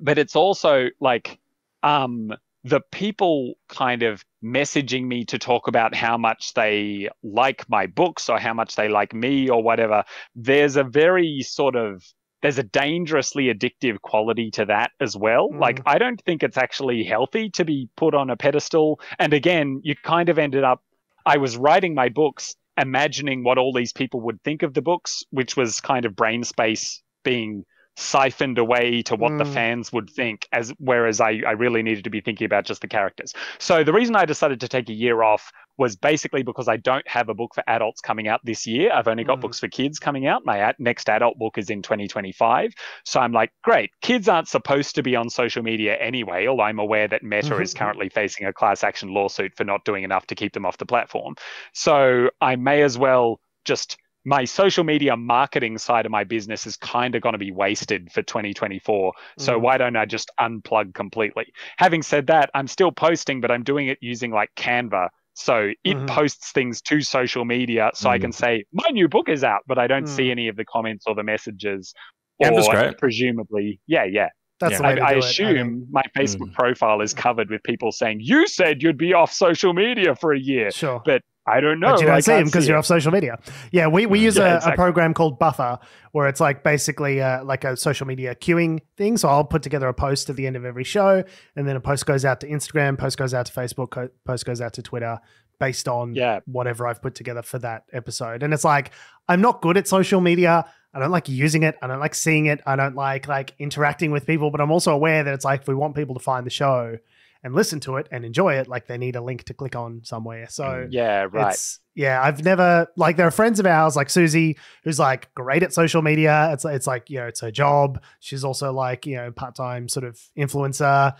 S3: but it's also like um the people kind of messaging me to talk about how much they like my books or how much they like me or whatever there's a very sort of there's a dangerously addictive quality to that as well. Mm. Like, I don't think it's actually healthy to be put on a pedestal. And again, you kind of ended up, I was writing my books, imagining what all these people would think of the books, which was kind of brain space being siphoned away to what mm. the fans would think as whereas I, I really needed to be thinking about just the characters so the reason i decided to take a year off was basically because i don't have a book for adults coming out this year i've only got mm. books for kids coming out my ad- next adult book is in 2025 so i'm like great kids aren't supposed to be on social media anyway although i'm aware that meta mm-hmm. is currently facing a class action lawsuit for not doing enough to keep them off the platform so i may as well just my social media marketing side of my business is kind of going to be wasted for 2024. So mm. why don't I just unplug completely? Having said that, I'm still posting, but I'm doing it using like Canva. So it mm-hmm. posts things to social media so mm. I can say, my new book is out, but I don't mm. see any of the comments or the messages.
S2: Canva's or great.
S3: presumably, yeah, yeah.
S1: That's yeah.
S3: I, I assume I my Facebook mm. profile is covered with people saying, You said you'd be off social media for a year.
S1: Sure.
S3: But I don't know.
S1: But you don't see him because you're off social media. Yeah, we, we use yeah, a, exactly. a, program called Buffer where it's like basically uh, like a social media queuing thing. So I'll put together a post at the end of every show, and then a post goes out to Instagram, post goes out to Facebook, post goes out to Twitter based on
S3: yeah.
S1: whatever I've put together for that episode. And it's like I'm not good at social media. I don't like using it. I don't like seeing it. I don't like like interacting with people. But I'm also aware that it's like if we want people to find the show, and listen to it and enjoy it, like they need a link to click on somewhere. So
S3: mm, yeah, right.
S1: yeah, I've never like there are friends of ours like Susie who's like great at social media. It's it's like you know it's her job. She's also like you know part time sort of influencer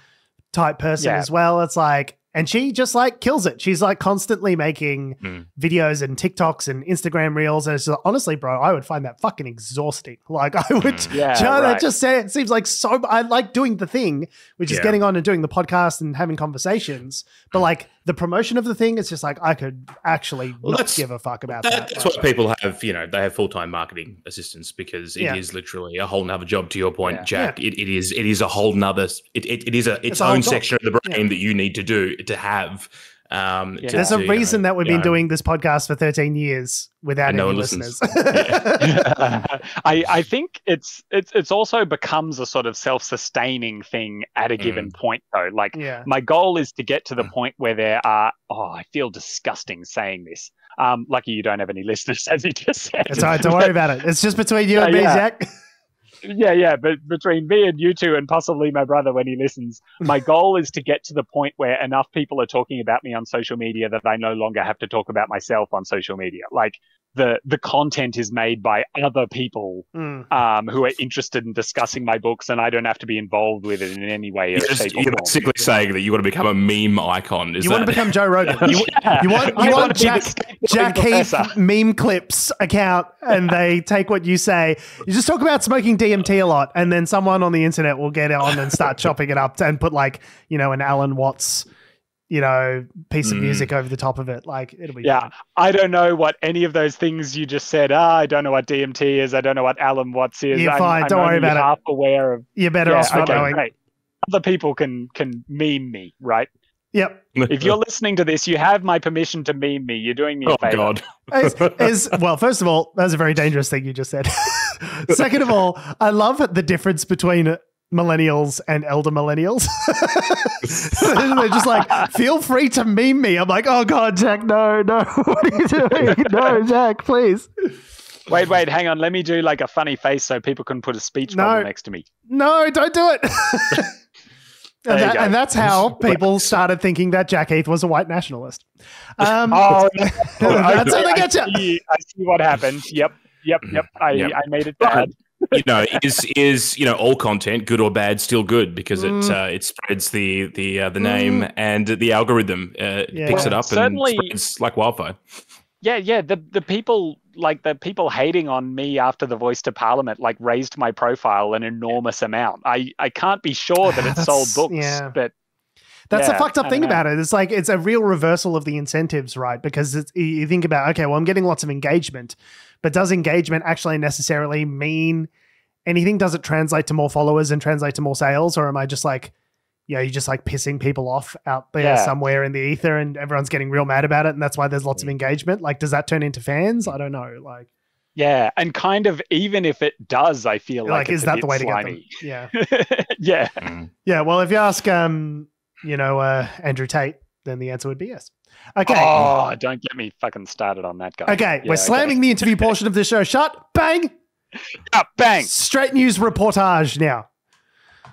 S1: type person yeah. as well. It's like and she just like kills it. She's like constantly making mm. videos and TikToks and Instagram reels. And it's just, honestly, bro, I would find that fucking exhausting. Like I would, mm. yeah, you know, right. just say it seems like so. I like doing the thing, which yeah. is getting on and doing the podcast and having conversations. But hmm. like the promotion of the thing, it's just like I could actually well, not give a fuck about that.
S2: That's what people have. You know, they have full time marketing assistants because it yeah. is literally a whole nother job. To your point, Jack, it, it is it is a whole nother. It, it, it is a its, it's own section of the brain that you need to do to have. Um,
S1: yeah. to, There's a to, reason know, that we've been know. doing this podcast for 13 years without any no listeners.
S3: I, I think it's it's it's also becomes a sort of self-sustaining thing at a given mm. point though. Like
S1: yeah.
S3: my goal is to get to the mm. point where there are oh, I feel disgusting saying this. Um, lucky you don't have any listeners, as you just said.
S1: It's all right. Don't worry about it. It's just between you and
S3: Yeah,
S1: me,
S3: yeah.
S1: Zach.
S3: Yeah, yeah, but between me and you two, and possibly my brother when he listens, my goal is to get to the point where enough people are talking about me on social media that I no longer have to talk about myself on social media. Like the the content is made by other people
S1: Mm.
S3: um, who are interested in discussing my books, and I don't have to be involved with it in any way.
S2: You're, just,
S3: or
S2: you're
S3: form.
S2: basically saying that you want to become a meme icon. Is
S1: You
S2: that?
S1: want to become Joe Rogan. You,
S3: Yeah.
S1: you want you
S3: wanna
S1: want Jack
S3: skateboarding
S1: Jack Heath meme clips account, and they take what you say. You just talk about smoking DMT a lot, and then someone on the internet will get on and start chopping it up and put like you know an Alan Watts, you know, piece of
S2: Mm.
S1: music over the top of it. Like it'll be
S3: Yeah,
S1: fun.
S3: I don't know what any of those things you just said. Ah, I don't know what DMT is. I don't know what Alan Watts is.
S1: You're fine,
S3: I'm
S1: don't worry
S3: only
S1: about it.
S3: half aware of.
S1: You're better
S3: Yeah,
S1: off not
S3: okay,
S1: knowing.
S3: great. Other people can can meme me, right?
S1: Yep.
S3: If you're listening to this, you have my permission to meme me. You're doing me a
S2: Oh
S3: favor.
S2: God!
S1: Is, is well, first of all, that's a very dangerous thing you just said. Second of all, I love the difference between millennials and elder millennials. They're just like, feel free to meme me. I'm like, oh god, Jack, no, no, what are you doing? No, Jack, please.
S3: Wait, wait, hang on. Let me do like a funny face so people can put a speech
S1: No.
S3: bubble next to me.
S1: No, don't do it. And, that- and that's how people started thinking that Jack Heath was a white nationalist. Um,
S3: Oh,
S1: that's how they get you.
S3: I see what happened. Yep, yep, yep. I,
S2: Yep.
S3: I made it bad.
S2: You know, is is you know all content, good or bad, still good because
S1: Mm.
S2: it uh, it spreads the the uh, the name and the algorithm uh,
S1: Yeah.
S2: picks it up
S3: certainly-
S2: and spreads like wildfire.
S3: Yeah, yeah. The the people like the people hating on me after the voice to parliament like raised my profile an enormous amount. I I can't be sure that it sold books,
S1: yeah.
S3: but
S1: That's the fucked up thing
S3: know.
S1: about it. It's like it's a real reversal of the incentives, right? Because it's, you you think about okay, well, I'm getting lots of engagement, but does engagement actually necessarily mean anything? Does it translate to more followers and translate to more sales, or am I just like, you know, you're just like pissing people off out there
S3: Yeah.
S1: somewhere in the ether, and everyone's getting real mad about it, and that's why there's lots of engagement? Like, does that turn into fans? I don't know. Like,
S3: yeah, and kind of even if it does, I feel
S1: like,
S3: like, it's
S1: is
S3: a
S1: that
S3: bit
S1: the way to get them? Yeah,
S3: yeah.
S2: Mm.
S1: yeah. Well, if you ask, um, you know, uh, Andrew Tate, then the answer would be yes. Okay.
S3: Oh, don't get me fucking started on that guy.
S1: Okay,
S3: Yeah,
S1: we're slamming the interview portion of the show shut. Bang!
S3: Ah, bang.
S1: Straight news reportage now.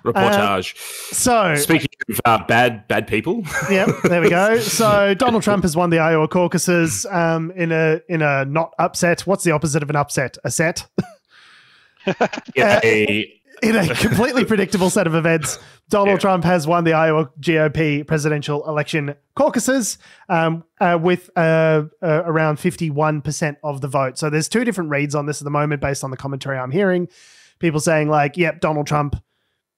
S2: Reportage.
S1: So,
S2: Speaking of uh, bad bad people,
S1: yeah, there we go. So Donald Trump has won the Iowa caucuses um, in a in a not upset. What's the opposite of an upset? A set
S2: yeah, a-
S1: in a completely predictable set of events. Donald
S2: Yeah.
S1: Trump has won the Iowa GOP presidential election caucuses um, uh, with uh, uh, around 51% of the vote. So there's two different reads on this at the moment based on the commentary I'm hearing. People saying, like, yep, Donald Trump,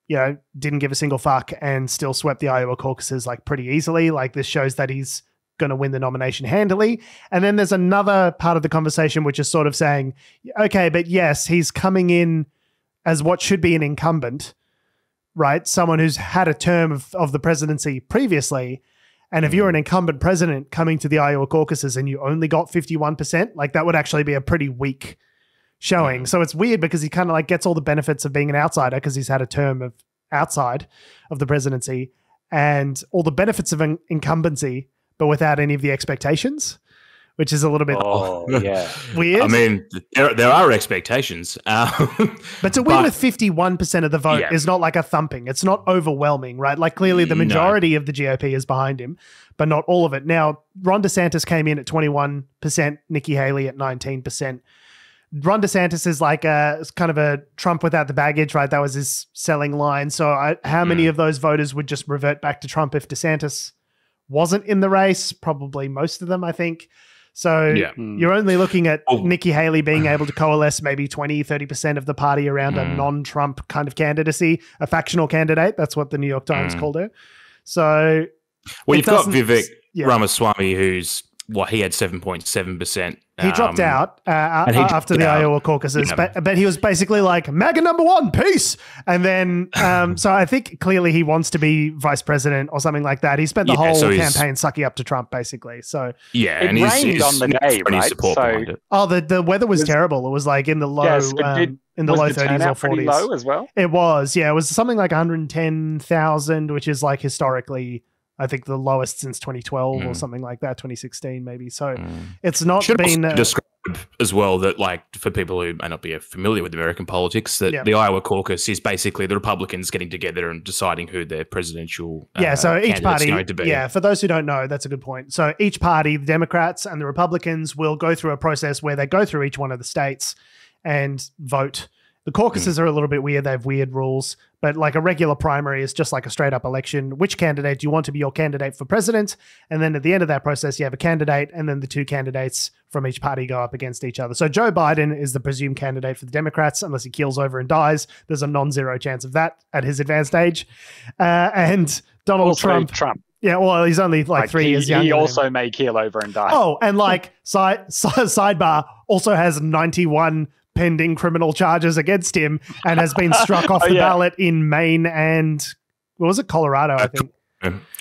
S1: you know, didn't give a single fuck and still swept the Iowa caucuses like pretty easily. Like, this shows that he's going to win the nomination handily. And then there's another part of the conversation which is sort of saying, okay, but yes, he's coming in as what should be an incumbent, right? Someone who's had a term of, of the presidency previously. And if you're an mm. incumbent president coming to the Iowa caucuses and you only got 51%, like that would actually be a pretty weak showing. So it's weird because he kind of like gets all the benefits of being an outsider because he's had a term of outside of the presidency and all the benefits of an incumbency, but without any of the expectations, which is a little bit
S3: Oh, yeah.
S1: weird.
S2: I mean, there, there are expectations. Um,
S1: But to win
S2: But-
S1: with 51% of the vote
S2: Yeah.
S1: is not like a thumping. It's not overwhelming, right? Like clearly the
S2: No.
S1: majority of the GOP is behind him, but not all of it. Now, Ron DeSantis came in at 21%, Nikki Haley at 19%. Ron DeSantis is like a it's kind of a Trump without the baggage, right? That was his selling line. So, I, how many
S2: Mm.
S1: of those voters would just revert back to Trump if DeSantis wasn't in the race? Probably most of them, I think. So,
S2: yeah.
S3: Hmm.
S1: you're only looking at
S2: Oh.
S1: Nikki Haley being able to coalesce maybe 20, 30% of the party around a
S2: Mm.
S1: non Trump kind of candidacy, a factional candidate. That's what the New York Times
S2: Mm.
S1: called her. So,
S2: Well, you've got Vivek
S1: yeah.
S2: Ramaswamy, who's what he had seven point seven percent.
S1: he dropped out uh,
S2: and he dropped
S1: after the
S2: out.
S1: Iowa caucuses,
S2: Yeah.
S1: but but he was basically like MAGA number one, peace. And then, um, so I think clearly he wants to be vice president or something like that. He spent the
S2: Yeah,
S1: whole
S2: so
S1: campaign sucking up to Trump, basically. So,
S2: Yeah,
S3: It
S2: and he's,
S3: rained
S2: he's
S3: on the day,
S2: plenty of
S3: right?
S2: support
S3: So-
S2: it.
S1: oh, the the weather was,
S3: Was-
S1: terrible. It was like in the low,
S3: Yes, but
S1: um,
S3: did-
S1: in the
S3: Was
S1: low
S3: the
S1: 30s or 40s.
S3: low as well?
S1: It was, yeah. It was something like 110,000, which is like historically I think the lowest since 2012 or
S2: Mm.
S1: something like that, 2016 maybe. So
S2: Mm.
S1: it's not
S2: Should
S1: been. uh,
S2: describe as well that, like, for people who may not be familiar with American politics, that
S1: Yeah.
S2: the Iowa caucus is basically the Republicans getting together and deciding who their presidential
S1: yeah,
S2: uh,
S1: so each party,
S2: going to be.
S1: yeah, for those who don't know, that's a good point. So each party, the Democrats and the Republicans, will go through a process where they go through each one of the states and vote. The caucuses
S2: Hmm.
S1: are a little bit weird. They have weird rules, but like a regular primary is just like a straight up election. Which candidate do you want to be your candidate for president? And then at the end of that process, you have a candidate, and then the two candidates from each party go up against each other. So Joe Biden is the presumed candidate for the Democrats, unless he keels over and dies. There's a non zero chance of that at his advanced age. Uh, and Donald
S3: Also,
S1: Trump.
S3: Trump.
S1: Yeah, well, he's only like,
S3: Like,
S1: three
S3: he,
S1: years younger.
S3: He also may keel over and die.
S1: Oh, and like side, side sidebar also has 91 pending criminal charges against him and has been struck off
S3: Oh,
S1: the
S3: yeah.
S1: ballot in Maine and what was it, Colorado? I think.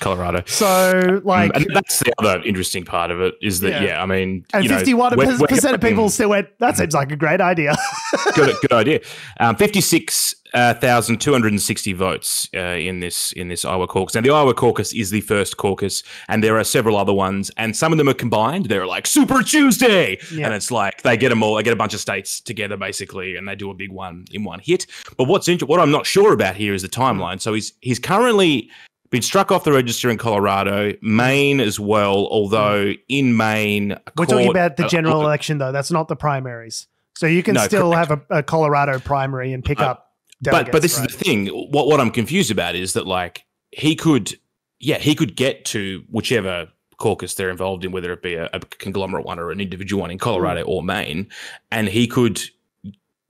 S2: Colorado.
S1: So like,
S2: Um, and that's the other interesting part of it is that
S1: Yeah.
S2: yeah, I mean,
S1: and
S2: you know,
S1: 51
S2: we're- we're
S1: percent of people still went. That seems like a great idea.
S2: good, good idea. Um, Fifty-six thousand two hundred and sixty votes uh, in this in this Iowa caucus. Now, the Iowa caucus is the first caucus, and there are several other ones, and some of them are combined. They're like Super Tuesday,
S1: Yeah.
S2: and it's like they get them all. They get a bunch of states together basically, and they do a big one in one hit. But what's inter- what I'm not sure about here is the timeline. So he's he's currently been struck off the register in Colorado, Maine as well. Although in Maine,
S1: We're talking about the
S2: uh,
S1: general
S2: uh,
S1: election, though. That's not the primaries. So you can
S2: No,
S1: still
S2: correct.
S1: have a, a Colorado primary and pick
S2: Uh,
S1: up.
S2: but
S1: Delegates,
S2: but this
S1: right?
S2: is the thing. What what I'm confused about is that like he could, yeah, he could get to whichever caucus they're involved in, whether it be a, a conglomerate one or an individual one in Colorado or Maine, and he could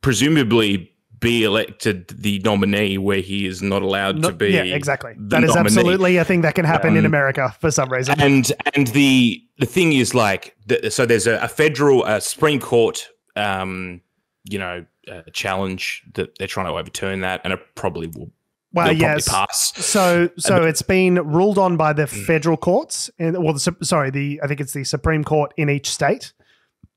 S2: presumably be elected the nominee where he is not allowed
S1: No-
S2: to be.
S1: yeah, exactly. That is
S2: nominee.
S1: absolutely a thing that can happen in
S2: Um,
S1: America for some reason.
S2: And and the the thing is like the, so there's a, a federal a Supreme Court um you know uh, challenge that they're trying to overturn that and it probably will
S1: well, yes.
S2: probably pass.
S1: So, so it's been ruled on by the
S2: Mm.
S1: federal courts, and well, the, sorry, the I think it's the Supreme Court in each state,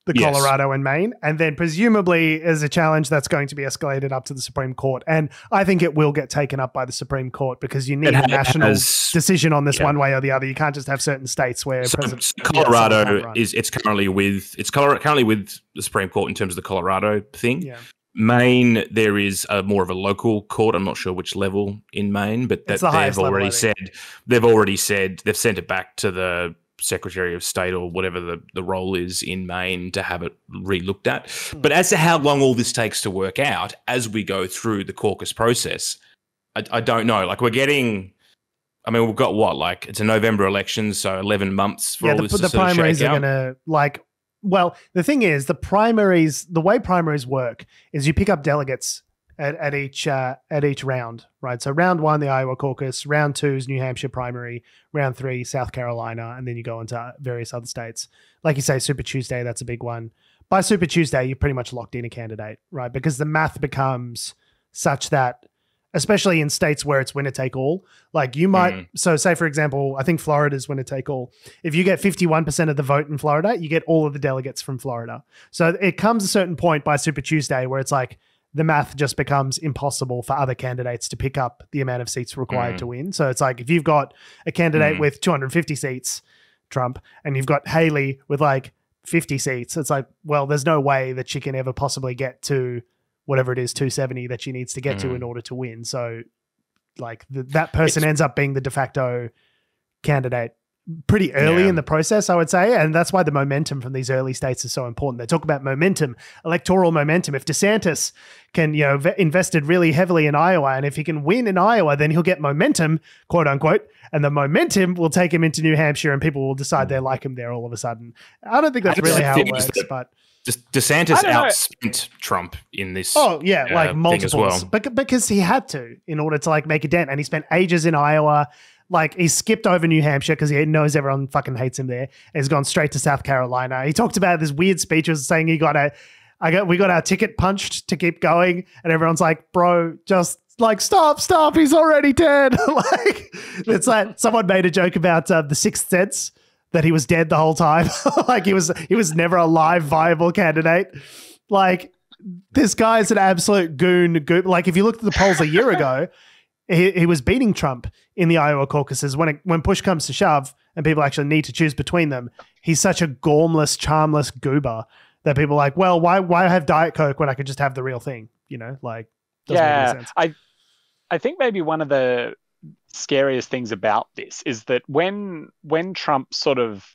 S1: the
S2: Yes.
S1: Colorado and Maine, and then presumably is a challenge that's going to be escalated up to the Supreme Court, and I think it will get taken up by the Supreme Court because you need
S2: It
S1: a national
S2: has-
S1: decision on this
S2: yeah.
S1: one way or the other. You can't just have certain states where
S2: So, so Colorado
S1: can't
S2: is it's currently with it's currently with the Supreme Court in terms of the Colorado thing.
S1: yeah.
S2: Maine, there is a more of a local court. I'm not sure which level in Maine, but that
S1: the
S2: they've
S1: highest level,
S2: already said they've already said they've sent it back to the Secretary of State or whatever the, the role is in Maine to have it re-looked at.
S1: Hmm.
S2: But as to how long all this takes to work out as we go through the caucus process, I, I don't know. Like we're getting. I mean, we've got what? Like it's a November election, so eleven months for
S1: yeah,
S2: all
S1: the,
S2: this
S1: the
S2: to
S1: primaries are going to like. Well, the thing is, the primaries, the way primaries work is you pick up delegates at, at each uh, at each round, right? So round one, the Iowa caucus. Round two is New Hampshire primary. Round three, South Carolina, and then you go into various other states. Like you say, Super Tuesday, that's a big one. By Super Tuesday, you're pretty much locked in a candidate, right? Because the math becomes such that, especially in states where it's winner take all, like you might.
S2: Mm.
S1: So, say for example, I think Florida's winner take all. If you get 51% of the vote in Florida, you get all of the delegates from Florida. So it comes a certain point by Super Tuesday where it's like the math just becomes impossible for other candidates to pick up the amount of seats required
S2: Mm.
S1: to win. So it's like if you've got a candidate
S2: Mm.
S1: with 250 seats, Trump, and you've got Haley with like 50 seats, it's like, well, there's no way that she can ever possibly get to whatever it is, 270 that she needs to get to
S2: Mm.
S1: in order to win. So like th- that person
S2: It's-
S1: ends up being the de facto candidate pretty early
S2: Yeah.
S1: in the process, I would say. And that's why the momentum from these early states is so important. They talk about momentum, electoral momentum. If DeSantis can, you know, ve- invested really heavily in Iowa, and if he can win in Iowa, then he'll get momentum, quote unquote. And the momentum will take him into New Hampshire and people will decide they like him there all of a sudden. I don't think that's really how it works,
S2: the-
S1: but
S2: De- DeSantis
S3: I don't know.
S2: outspent Trump in this.
S1: Oh yeah,
S2: uh,
S1: like
S2: thing as
S1: multiples,
S2: well.
S1: Bec- because he had to in order to like make a dent, and he spent ages in Iowa. Like he skipped over New Hampshire because he knows everyone fucking hates him there. He's gone straight to South Carolina. He talked about this weird speech was saying he got a, I got we got our ticket punched to keep going, and everyone's like, bro, just like stop, stop, he's already dead. like it's like someone made a joke about uh, the Sixth Sense that he was dead the whole time. like he was he was never a live viable candidate. Like this guy is an absolute goon. goon. Like if you looked at the polls a year ago, he, he was beating Trump in the Iowa caucuses when it, when push comes to shove and people actually need to choose between them. He's such a gormless, charmless goober that people are like, well, why why have Diet Coke when I could just have the real thing? You know, like
S3: yeah, I I think maybe one of the scariest things about this is that when when Trump sort of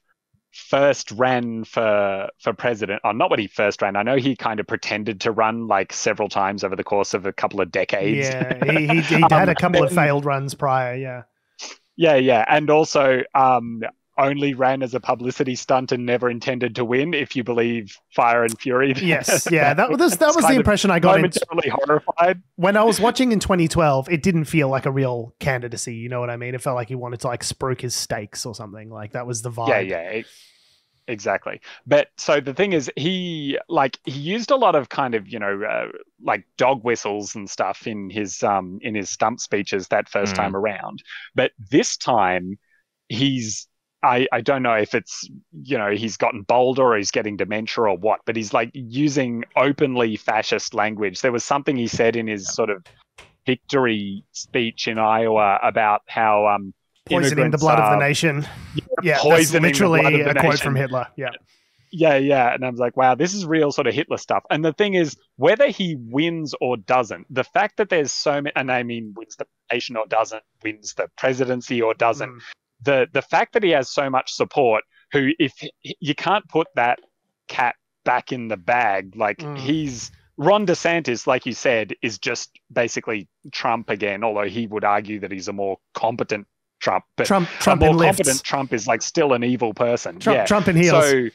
S3: first ran for for president or not when he first ran. I know he kind of pretended to run like several times over the course of a couple of decades.
S1: Yeah he, he, he had a um, couple of failed runs prior yeah.
S3: Yeah yeah and also um only ran as a publicity stunt and never intended to win, if you believe Fire and Fury.
S1: Yes, yeah, that, was that was the impression I got.
S3: Momentarily in, horrified
S1: when I was watching in 2012. It didn't feel like a real candidacy. You know what I mean? It felt like he wanted to like spruik his steaks or something. Like that was the vibe.
S3: Yeah, yeah. It, exactly but so the thing is he like he used a lot of kind of you know uh, like dog whistles and stuff in his um in his stump speeches that first mm. time around but this time he's I, I don't know if it's you know he's gotten bolder or he's getting dementia or what, but he's like using openly fascist language. There was something he said in his sort of victory speech in Iowa about how um,
S1: poisoning the blood
S3: are,
S1: of the nation. Yeah, poisoning literally a quote from Hitler. Yeah.
S3: Yeah, yeah. And I was like, wow, this is real sort of Hitler stuff. And the thing is, whether he wins or doesn't, the fact that there's so many, and I mean, wins the nation or doesn't, wins the presidency or doesn't, mm the the fact that he has so much support, who if you can't put that cat back in the bag, like mm. he's Ron DeSantis, like you said, is just basically Trump again. Although he would argue that he's a more competent Trump, but
S1: Trump, Trump
S3: a more competent Trump is like still an evil person.
S1: Trump,
S3: yeah.
S1: Trump in heels.
S3: So,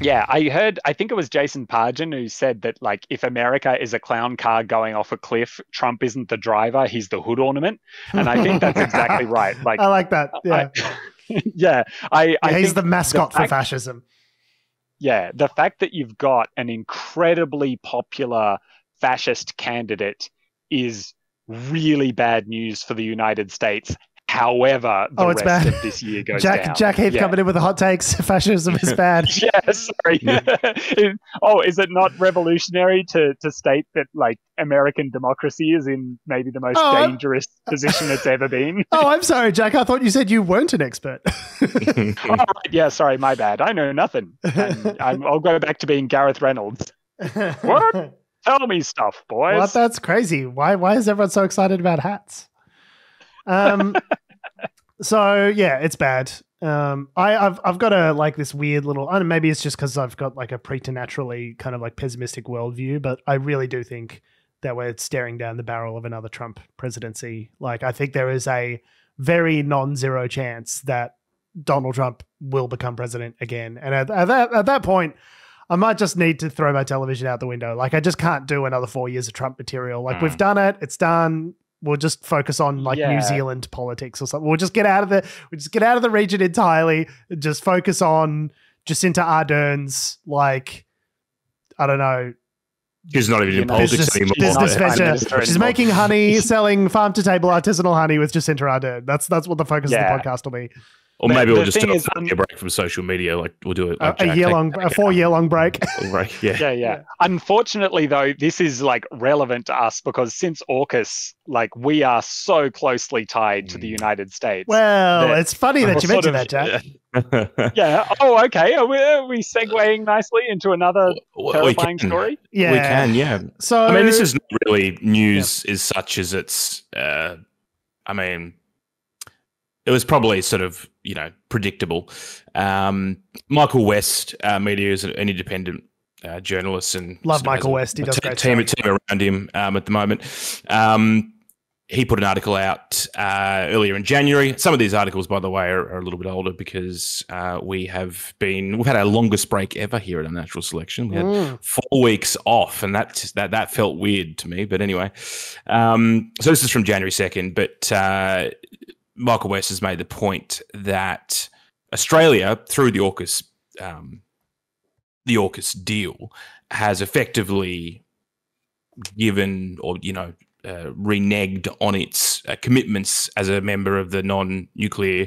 S3: yeah, I heard. I think it was Jason Pargin who said that like if America is a clown car going off a cliff, Trump isn't the driver; he's the hood ornament. And I think that's exactly right. Like
S1: I like that. Yeah,
S3: I, yeah. I, yeah,
S1: I he's the mascot the fact, for fascism.
S3: Yeah, the fact that you've got an incredibly popular fascist candidate is really bad news for the United States However, the oh, it's rest bad. of this year goes
S1: Jack,
S3: down.
S1: Jack Heath yeah. coming in with the hot takes. Fascism is bad.
S3: yeah, sorry. oh, is it not revolutionary to, to state that like American democracy is in maybe the most oh, dangerous position it's ever been?
S1: oh, I'm sorry, Jack. I thought you said you weren't an expert.
S3: oh, right. Yeah, sorry, my bad. I know nothing. i will go back to being Gareth Reynolds. what? Tell me stuff, boys.
S1: What? That's crazy. Why? Why is everyone so excited about hats? Um, so yeah, it's bad. Um, I, I've I've got a like this weird little. I don't know, maybe it's just because I've got like a preternaturally kind of like pessimistic worldview, but I really do think that we're staring down the barrel of another Trump presidency. Like I think there is a very non-zero chance that Donald Trump will become president again, and at, at that at that point. I might just need to throw my television out the window. Like I just can't do another four years of Trump material. Like mm. we've done it, it's done we'll just focus on like yeah. New Zealand politics or something. We'll just get out of the we'll just get out of the region entirely. And just focus on Jacinda Ardern's like I don't know.
S2: She's not even in politics
S1: business, anymore. Business venture. She's making honey, selling farm to table artisanal honey with Jacinda Ardern. That's that's what the focus yeah. of the podcast will be.
S2: Or maybe we'll just do is, a um, break from social media. Like we'll do it like
S1: a, a year long, a four year long break.
S2: break. Yeah.
S3: yeah, yeah. Unfortunately, though, this is like relevant to us because since AUKUS, like we are so closely tied to the mm. United States.
S1: Well, it's funny that you mentioned of, that, Jack.
S3: Yeah. yeah. Oh, okay. Are we, are we segueing nicely into another well, terrifying story?
S1: Yeah,
S2: we can. Yeah. So I mean, this is really news yeah. as such as it's. Uh, I mean it was probably sort of you know predictable. Um, Michael West uh, media is an independent uh, journalist and
S1: love Michael West. He does
S2: t- team, team around him um, at the moment. Um, he put an article out uh, earlier in January. Some of these articles, by the way, are, are a little bit older because uh, we have been we've had our longest break ever here at Unnatural Selection. We had mm. four weeks off, and that that that felt weird to me. But anyway, um, so this is from January second. But uh, Michael West has made the point that Australia, through the AUKUS, um, the AUKUS deal, has effectively given or you know uh, reneged on its uh, commitments as a member of the non-nuclear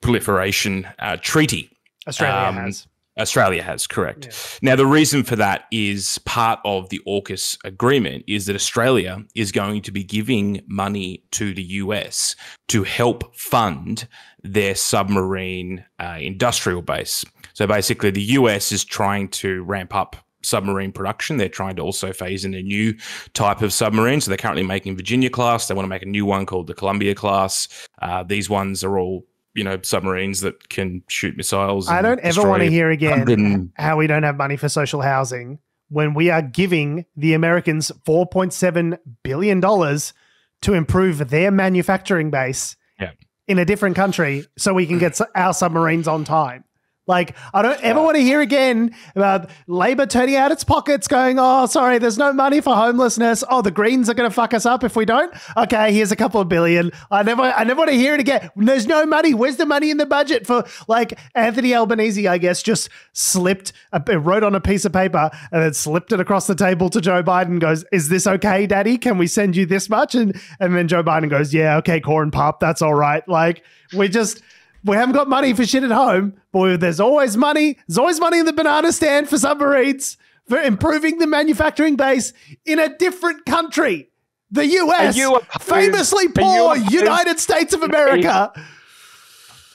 S2: proliferation uh, treaty.
S1: Australia um, has.
S2: Australia has, correct. Yeah. Now, the reason for that is part of the AUKUS agreement is that Australia is going to be giving money to the US to help fund their submarine uh, industrial base. So basically, the US is trying to ramp up submarine production. They're trying to also phase in a new type of submarine. So they're currently making Virginia class. They want to make a new one called the Columbia class. Uh, these ones are all you know submarines that can shoot missiles.
S1: I don't ever want to hear again how we don't have money for social housing when we are giving the Americans four point seven billion dollars to improve their manufacturing base
S2: yeah.
S1: in a different country so we can get our submarines on time. Like, I don't ever want to hear again about Labor turning out its pockets, going, oh, sorry, there's no money for homelessness. Oh, the Greens are going to fuck us up if we don't. Okay, here's a couple of billion. I never, I never want to hear it again. There's no money. Where's the money in the budget for, like, Anthony Albanese, I guess, just slipped, wrote on a piece of paper and then slipped it across the table to Joe Biden, goes, is this okay, daddy? Can we send you this much? And, and then Joe Biden goes, yeah, okay, corn pop, that's all right. Like, we just, we haven't got money for shit at home, but there's always money. There's always money in the banana stand for submarines for improving the manufacturing base in a different country. The US, famously poor United States of America.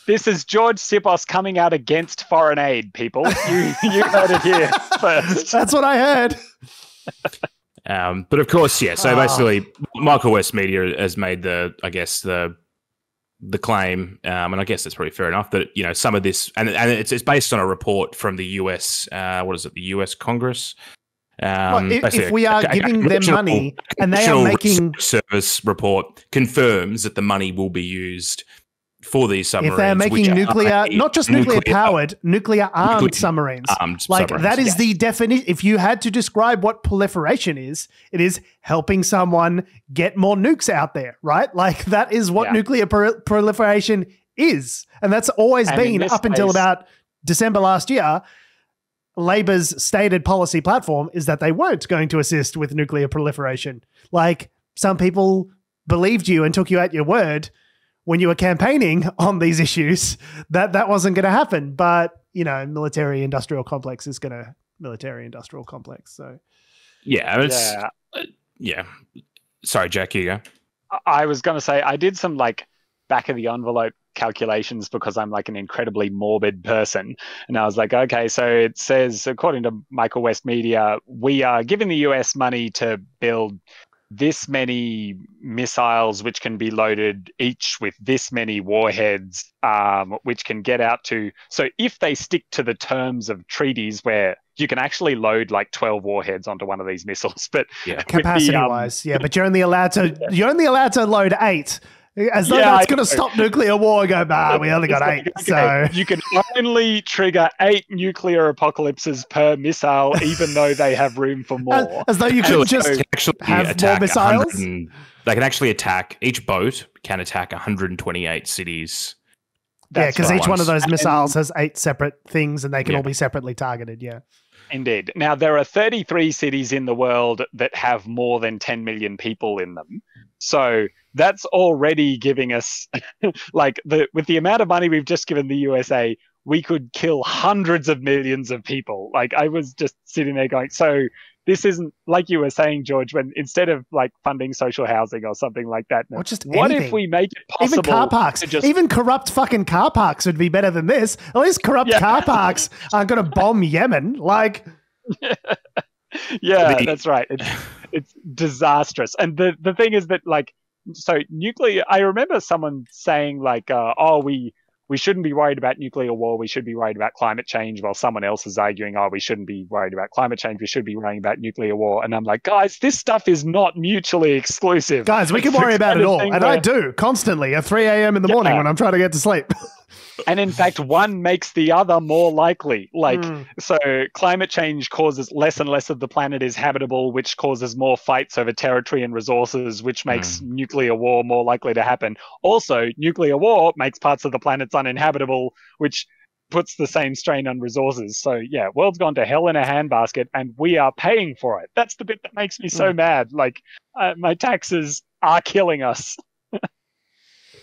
S3: This is Jorge Tsipos coming out against foreign aid, people. You, you heard it here first.
S1: That's what I heard.
S2: Um, but of course, yeah. So oh. basically, Michael West Media has made the, I guess, the the claim, um, and I guess that's probably fair enough that you know some of this, and and it's, it's based on a report from the U.S. Uh, what is it, the U.S. Congress?
S1: Um, well, if, if, we are a, giving a, them money and they are making
S2: service report confirms that the money will be used for these submarines.
S1: If they're making nuclear, not just nuclear, nuclear powered, nuclear armed nuclear submarines. Armed like submarines, that is the definition. If you had to describe what proliferation is, it is helping someone get more nukes out there, right? Like that is what yeah. nuclear pro- proliferation is. And that's always and been up case, until about December last year. Labor's stated policy platform is that they weren't going to assist with nuclear proliferation. Like some people believed you and took you at your word when you were campaigning on these issues that that wasn't going to happen. But you know, military industrial complex is going to military industrial complex. So
S2: yeah, yeah. Uh, yeah. Sorry, Jack, you go.
S3: I was going to say I did some like back of the envelope calculations because I'm like an incredibly morbid person. And I was like, okay, so it says, according to Michael West Media, we are giving the US money to build this many missiles which can be loaded each with this many warheads um, which can get out to so if they stick to the terms of treaties where you can actually load like 12 warheads onto one of these missiles but
S1: yeah. capacity the, um, wise yeah but you're only allowed to you're only allowed to load eight as though yeah, that's going to stop nuclear war. Go, bah, we only got eight. So
S3: you can only trigger eight nuclear apocalypses per missile, even though they have room for more.
S1: As, as though you could just actually have more missiles.
S2: They can actually attack. Each boat can attack 128 cities.
S1: That's yeah, because each one of those missiles has eight separate things, and they can yeah. all be separately targeted. Yeah.
S3: Indeed. Now, there are 33 cities in the world that have more than 10 million people in them. So that's already giving us like the with the amount of money we've just given the USA, we could kill hundreds of millions of people. Like I was just sitting there going, so this isn't like you were saying, Jorge, when instead of like funding social housing or something like that,
S1: or just
S3: what
S1: anything.
S3: if we make it possible?
S1: Even car parks, just... even corrupt fucking car parks would be better than this. At least corrupt yeah. car parks aren't going to bomb Yemen. Like,
S3: yeah, that's right. It's, it's disastrous. And the the thing is that like so nuclear. I remember someone saying like, uh, "Oh, we we shouldn't be worried about nuclear war. We should be worried about climate change." While someone else is arguing, "Oh, we shouldn't be worried about climate change. We should be worrying about nuclear war." And I'm like, guys, this stuff is not mutually exclusive.
S1: Guys, we can worry about it all, and where, I do constantly at 3 a.m. in the yeah. morning when I'm trying to get to sleep.
S3: and in fact one makes the other more likely like mm. so climate change causes less and less of the planet is habitable which causes more fights over territory and resources which makes mm. nuclear war more likely to happen also nuclear war makes parts of the planets uninhabitable which puts the same strain on resources so yeah world's gone to hell in a handbasket and we are paying for it that's the bit that makes me so mm. mad like uh, my taxes are killing us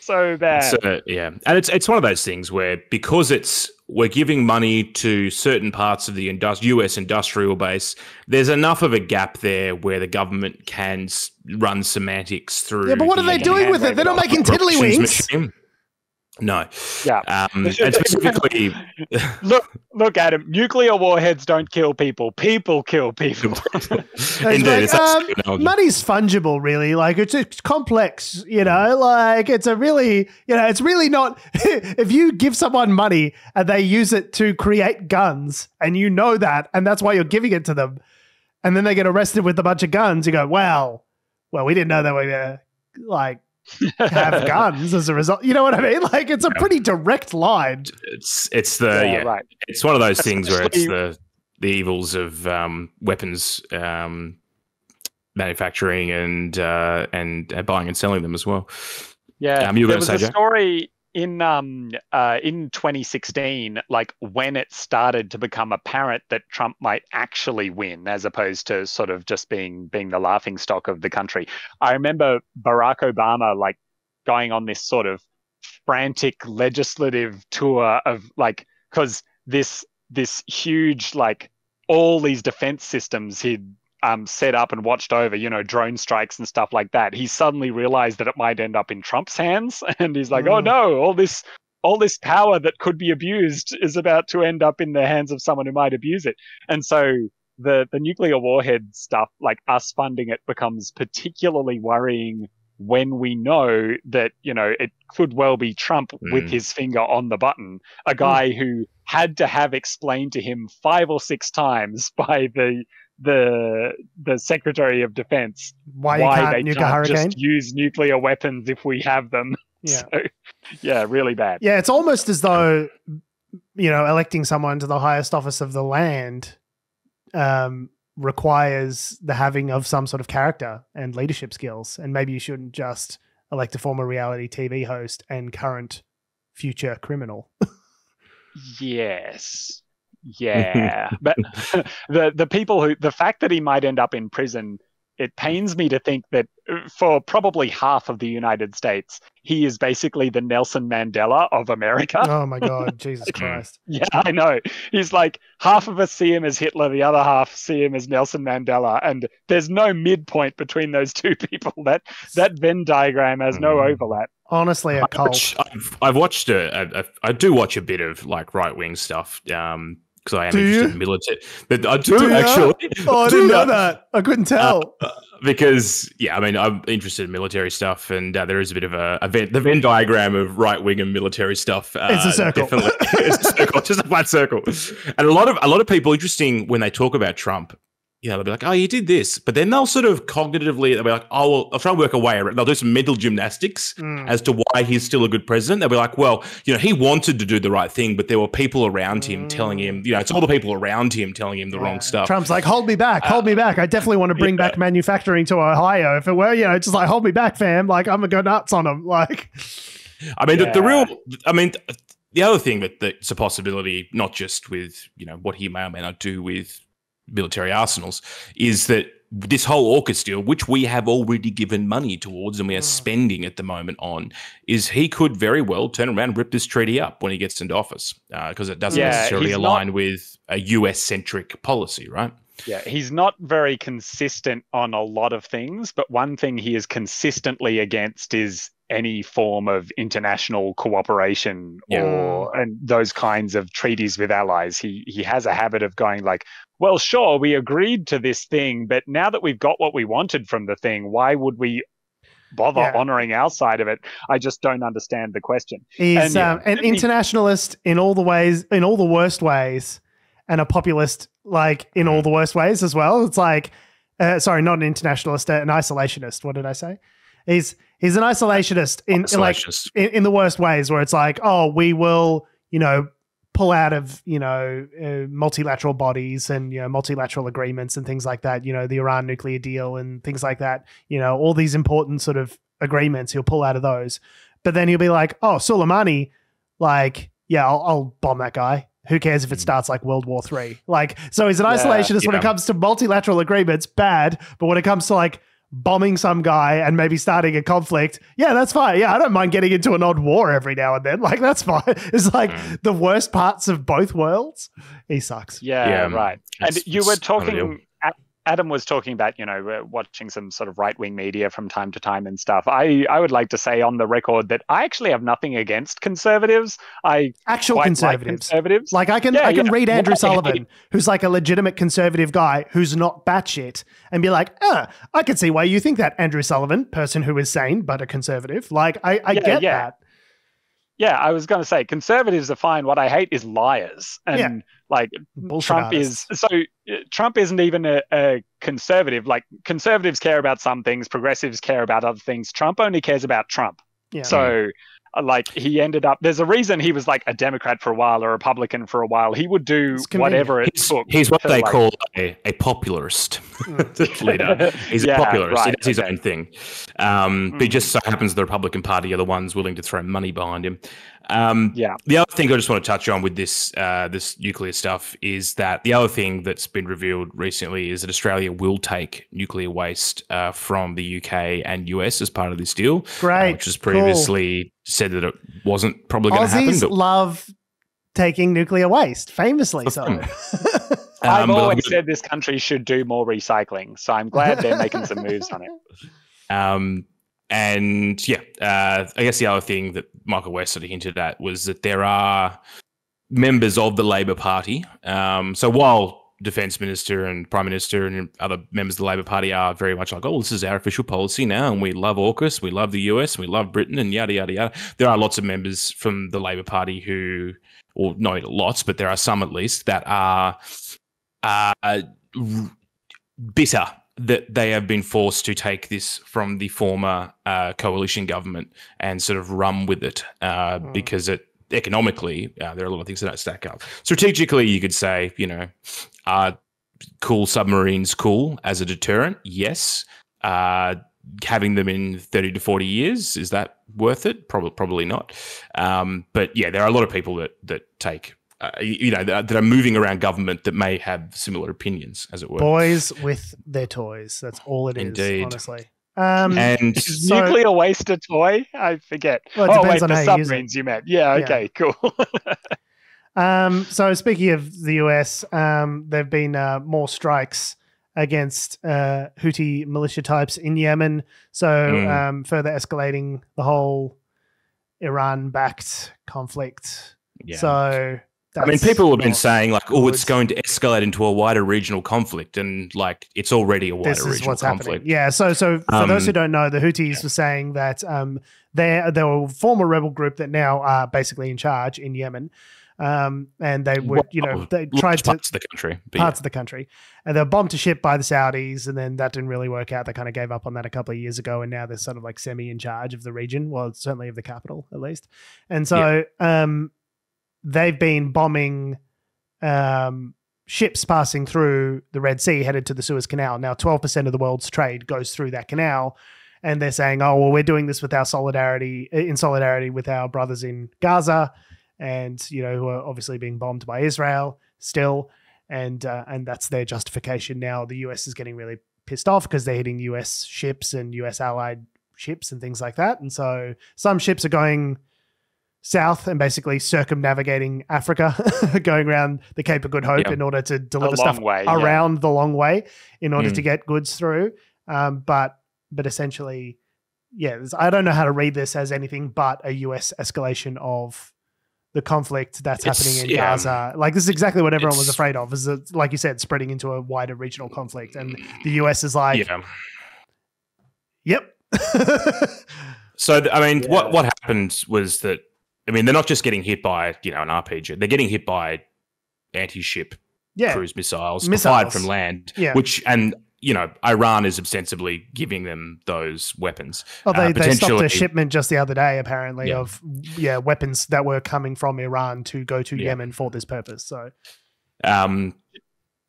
S3: so bad.
S2: So, yeah, and it's it's one of those things where because it's we're giving money to certain parts of the industri- U.S. industrial base. There's enough of a gap there where the government can run semantics through.
S1: Yeah, but what are they doing with it? They're not making tiddlywinks. Machine.
S2: No.
S3: Yeah.
S2: Um, and specifically,
S3: look, look at him. Nuclear warheads don't kill people. People kill people.
S2: Indeed,
S1: like, um, money's fungible, really. Like it's, it's complex, you know. Like it's a really, you know, it's really not. if you give someone money and they use it to create guns, and you know that, and that's why you're giving it to them, and then they get arrested with a bunch of guns, you go, well, well, we didn't know they were uh, like have guns as a result. You know what I mean? Like it's a pretty direct line.
S2: It's it's the yeah, yeah right. It's one of those things where it's the the evils of um, weapons um, manufacturing and uh, and uh, buying and selling them as well.
S3: Yeah, um, you were there was say, a story in um uh, in 2016, like when it started to become apparent that Trump might actually win, as opposed to sort of just being being the laughing stock of the country. I remember Barack Obama like going on this sort of frantic legislative tour of like because this this huge like all these defense systems he'd um, set up and watched over, you know, drone strikes and stuff like that, he suddenly realized that it might end up in Trump's hands, and he's like, oh, mm. "Oh no, all this, all this power that could be abused is about to end up in the hands of someone who might abuse it." And so the the nuclear warhead stuff, like us funding it, becomes particularly worrying when we know that you know it could well be Trump mm. with his finger on the button, a guy mm. who had to have explained to him five or six times by the the the Secretary of Defense
S1: why, why they can't
S3: just use nuclear weapons if we have them.
S1: Yeah.
S3: So, yeah, really bad.
S1: Yeah, it's almost as though you know electing someone to the highest office of the land um, requires the having of some sort of character and leadership skills, and maybe you shouldn't just elect a former reality TV host and current future criminal.
S3: yes. Yeah, but the the people who the fact that he might end up in prison, it pains me to think that uh, for probably half of the United States, he is basically the Nelson Mandela of America.
S1: Oh my God, Jesus Christ!
S3: yeah, I know. He's like half of us see him as Hitler, the other half see him as Nelson Mandela, and there's no midpoint between those two people. That that Venn diagram has no mm. overlap.
S1: Honestly, a cult.
S2: I've, I've watched a, a, a, I do watch a bit of like right wing stuff. Um, because I am do interested you? in military. But I do, do actually.
S1: Oh, I didn't know that. I couldn't tell. Uh,
S2: because yeah, I mean, I'm interested in military stuff, and uh, there is a bit of a, a Venn, the Venn diagram of right wing and military stuff.
S1: Uh, it's a circle.
S2: Definitely, it's a circle, just a flat circle. And a lot of a lot of people interesting when they talk about Trump you know, they'll be like, oh, you did this. But then they'll sort of cognitively, they'll be like, oh, well, I'll try and work a way around They'll do some mental gymnastics mm. as to why he's still a good president. They'll be like, well, you know, he wanted to do the right thing, but there were people around him mm. telling him, you know, it's all the people around him telling him the yeah. wrong stuff.
S1: Trump's like, hold me back, hold uh, me back. I definitely want to bring yeah. back manufacturing to Ohio. If it were, you know, just like, hold me back, fam. Like, I'm going to go nuts on him. Like,
S2: I mean, yeah. the, the real, I mean, the other thing that that's a possibility, not just with, you know, what he may or may not do with military arsenals is that this whole AUKUS deal, which we have already given money towards and we are mm. spending at the moment on, is he could very well turn around and rip this treaty up when he gets into office because uh, it doesn't yeah, necessarily align not, with a US centric policy, right?
S3: Yeah, he's not very consistent on a lot of things, but one thing he is consistently against is any form of international cooperation yeah. or and those kinds of treaties with allies. He he has a habit of going like, well, sure, we agreed to this thing, but now that we've got what we wanted from the thing, why would we bother yeah. honoring our side of it? I just don't understand the question.
S1: He's and, um, an internationalist in all the ways, in all the worst ways, and a populist like in all the worst ways as well. It's like, uh, sorry, not an internationalist, an isolationist. What did I say? He's he's an isolationist in, in like in, in the worst ways, where it's like, oh, we will, you know, pull out of you know uh, multilateral bodies and you know multilateral agreements and things like that you know the iran nuclear deal and things like that you know all these important sort of agreements he'll pull out of those. But then he'll be like oh soleimani like yeah i'll, I'll bomb that guy. Who cares if it hmm. starts like world war three? Like so he's an isolationist yeah, when it comes to multilateral agreements bad. But when it comes to like bombing some guy and maybe starting a conflict, yeah, that's fine. Yeah, I don't mind getting into an odd war every now and then. Like that's fine. It's like mm. the worst parts of both worlds. He sucks.
S3: Yeah, yeah right. And you were talking Adam was talking about, you know, watching some sort of right wing media from time to time and stuff. I, I would like to say on the record that I actually have nothing against conservatives. I
S1: actual conservatives. Like conservatives. Like I can yeah, I can read Andrew yeah. Sullivan, who's like a legitimate conservative guy who's not batshit, and be like, ah, I can see why you think that, Andrew Sullivan, person who is sane but a conservative. Like I, I get that.
S3: Yeah, I was going to say conservatives are fine. What I hate is liars, and like Bullshit Trump artists. is so uh, Trump isn't even a, a, conservative. Like conservatives care about some things, progressives care about other things. Trump only cares about Trump. Yeah. So like he ended up there's a reason he was like a democrat for a while or a republican for a while he would do whatever it
S2: he's,
S3: took
S2: he's what they like, call a, a popularist mm. leader he's yeah, a popularist right, he does his okay. own thing um, mm. but it just so happens the republican party are the ones willing to throw money behind him um, yeah. The other thing I just want to touch on with this uh, this nuclear stuff is that the other thing that's been revealed recently is that Australia will take nuclear waste uh, from the UK and US as part of this deal.
S1: Great,
S2: uh, which was previously cool. said that it wasn't probably going to happen.
S1: But love taking nuclear waste, famously so.
S3: I've um, always said this country should do more recycling, so I'm glad they're making some moves on it.
S2: Um, and yeah, uh, I guess the other thing that Michael West sort of hinted at was that there are members of the Labor Party. Um, so while Defence Minister and Prime Minister and other members of the Labor Party are very much like, oh, this is our official policy now, and we love AUKUS, we love the US, we love Britain, and yada yada yada. There are lots of members from the Labor Party who, or no, lots, but there are some at least that are uh, bitter that they have been forced to take this from the former uh, coalition government and sort of run with it uh, mm. because it economically uh, there are a lot of things that don't stack up. Strategically, you could say, you know, are cool submarines cool as a deterrent? Yes. Uh, having them in 30 to 40 years is that worth it probably probably not um, but yeah there are a lot of people that that take uh, you know that, that, are moving around government that may have similar opinions, as it were.
S1: Boys with their toys. That's all it is. Indeed. Honestly.
S2: Um, and
S3: so, nuclear waste a toy? I forget. Well, oh wait, the submarines you, you meant. Yeah. Okay. Yeah. Cool.
S1: um, so speaking of the US, um, there've been uh, more strikes against uh, Houthi militia types in Yemen. So mm. um, further escalating the whole Iran-backed conflict. Yeah. So
S2: I mean, people have been saying like, "Oh, it's going to escalate into a wider regional conflict," and like, it's already a wider this is regional what's conflict. Happening.
S1: Yeah. So, so for um, those who don't know, the Houthis yeah. were saying that um, they they were a former rebel group that now are basically in charge in Yemen, um, and they would, you know, they tried to
S2: parts of the country,
S1: parts yeah. of the country, and they were bombed to ship by the Saudis, and then that didn't really work out. They kind of gave up on that a couple of years ago, and now they're sort of like semi in charge of the region, well, certainly of the capital at least. And so, yeah. um they've been bombing um, ships passing through the Red Sea headed to the Suez Canal. Now, 12% of the world's trade goes through that canal. And they're saying, oh, well, we're doing this with our solidarity, in solidarity with our brothers in Gaza and, you know, who are obviously being bombed by Israel still. And, uh, and that's their justification now. The US is getting really pissed off because they're hitting US ships and US allied ships and things like that. And so some ships are going south and basically circumnavigating Africa, going around the Cape of Good Hope in order to deliver stuff way, around yeah. the long way in order mm. to get goods through. Um, but but essentially, yeah, I don't know how to read this as anything but a US escalation of the conflict that's it's, happening in yeah, Gaza. Like this is exactly what everyone was afraid of. Is that, like you said, spreading into a wider regional conflict, and the US is like, yeah. yep.
S2: so I mean, yeah. what what happened was that I mean, they're not just getting hit by you know an RPG; they're getting hit by anti-ship yeah. cruise missiles, missiles fired from land. Yeah. which and you know Iran is ostensibly giving them those weapons.
S1: Oh, they, uh, they stopped a shipment just the other day, apparently, yeah. of yeah weapons that were coming from Iran to go to yeah. Yemen for this purpose. So,
S2: um,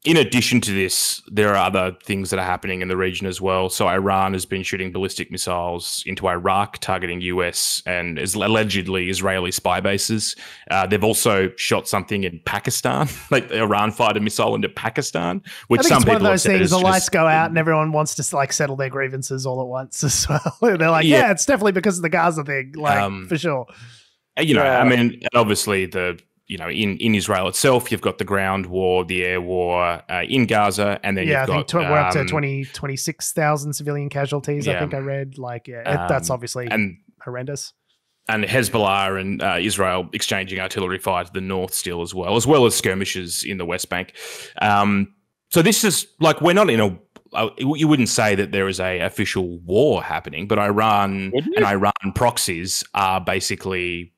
S2: in addition to this, there are other things that are happening in the region as well. So Iran has been shooting ballistic missiles into Iraq, targeting US and is allegedly Israeli spy bases. Uh, they've also shot something in Pakistan, like Iran fired a missile into Pakistan, which some people
S1: one of those things.
S2: The
S1: lights go out and everyone wants to like settle their grievances all at once as well. They're like, yeah. yeah. it's definitely because of the Gaza thing, like um, for sure.
S2: You know, yeah. I mean, obviously the you know, in, in Israel itself, you've got the ground war, the air war uh, in Gaza, and then
S1: yeah,
S2: you've
S1: I
S2: got,
S1: think we're up to um, 20, 26,000 civilian casualties. Yeah. I think I read. Like, yeah, um, that's obviously and, horrendous.
S2: And Hezbollah and uh, Israel exchanging artillery fire to the north still as well, as well as skirmishes in the West Bank. Um, so this is like we're not in a uh, you wouldn't say that there is a official war happening, but Iran and Iran proxies are basically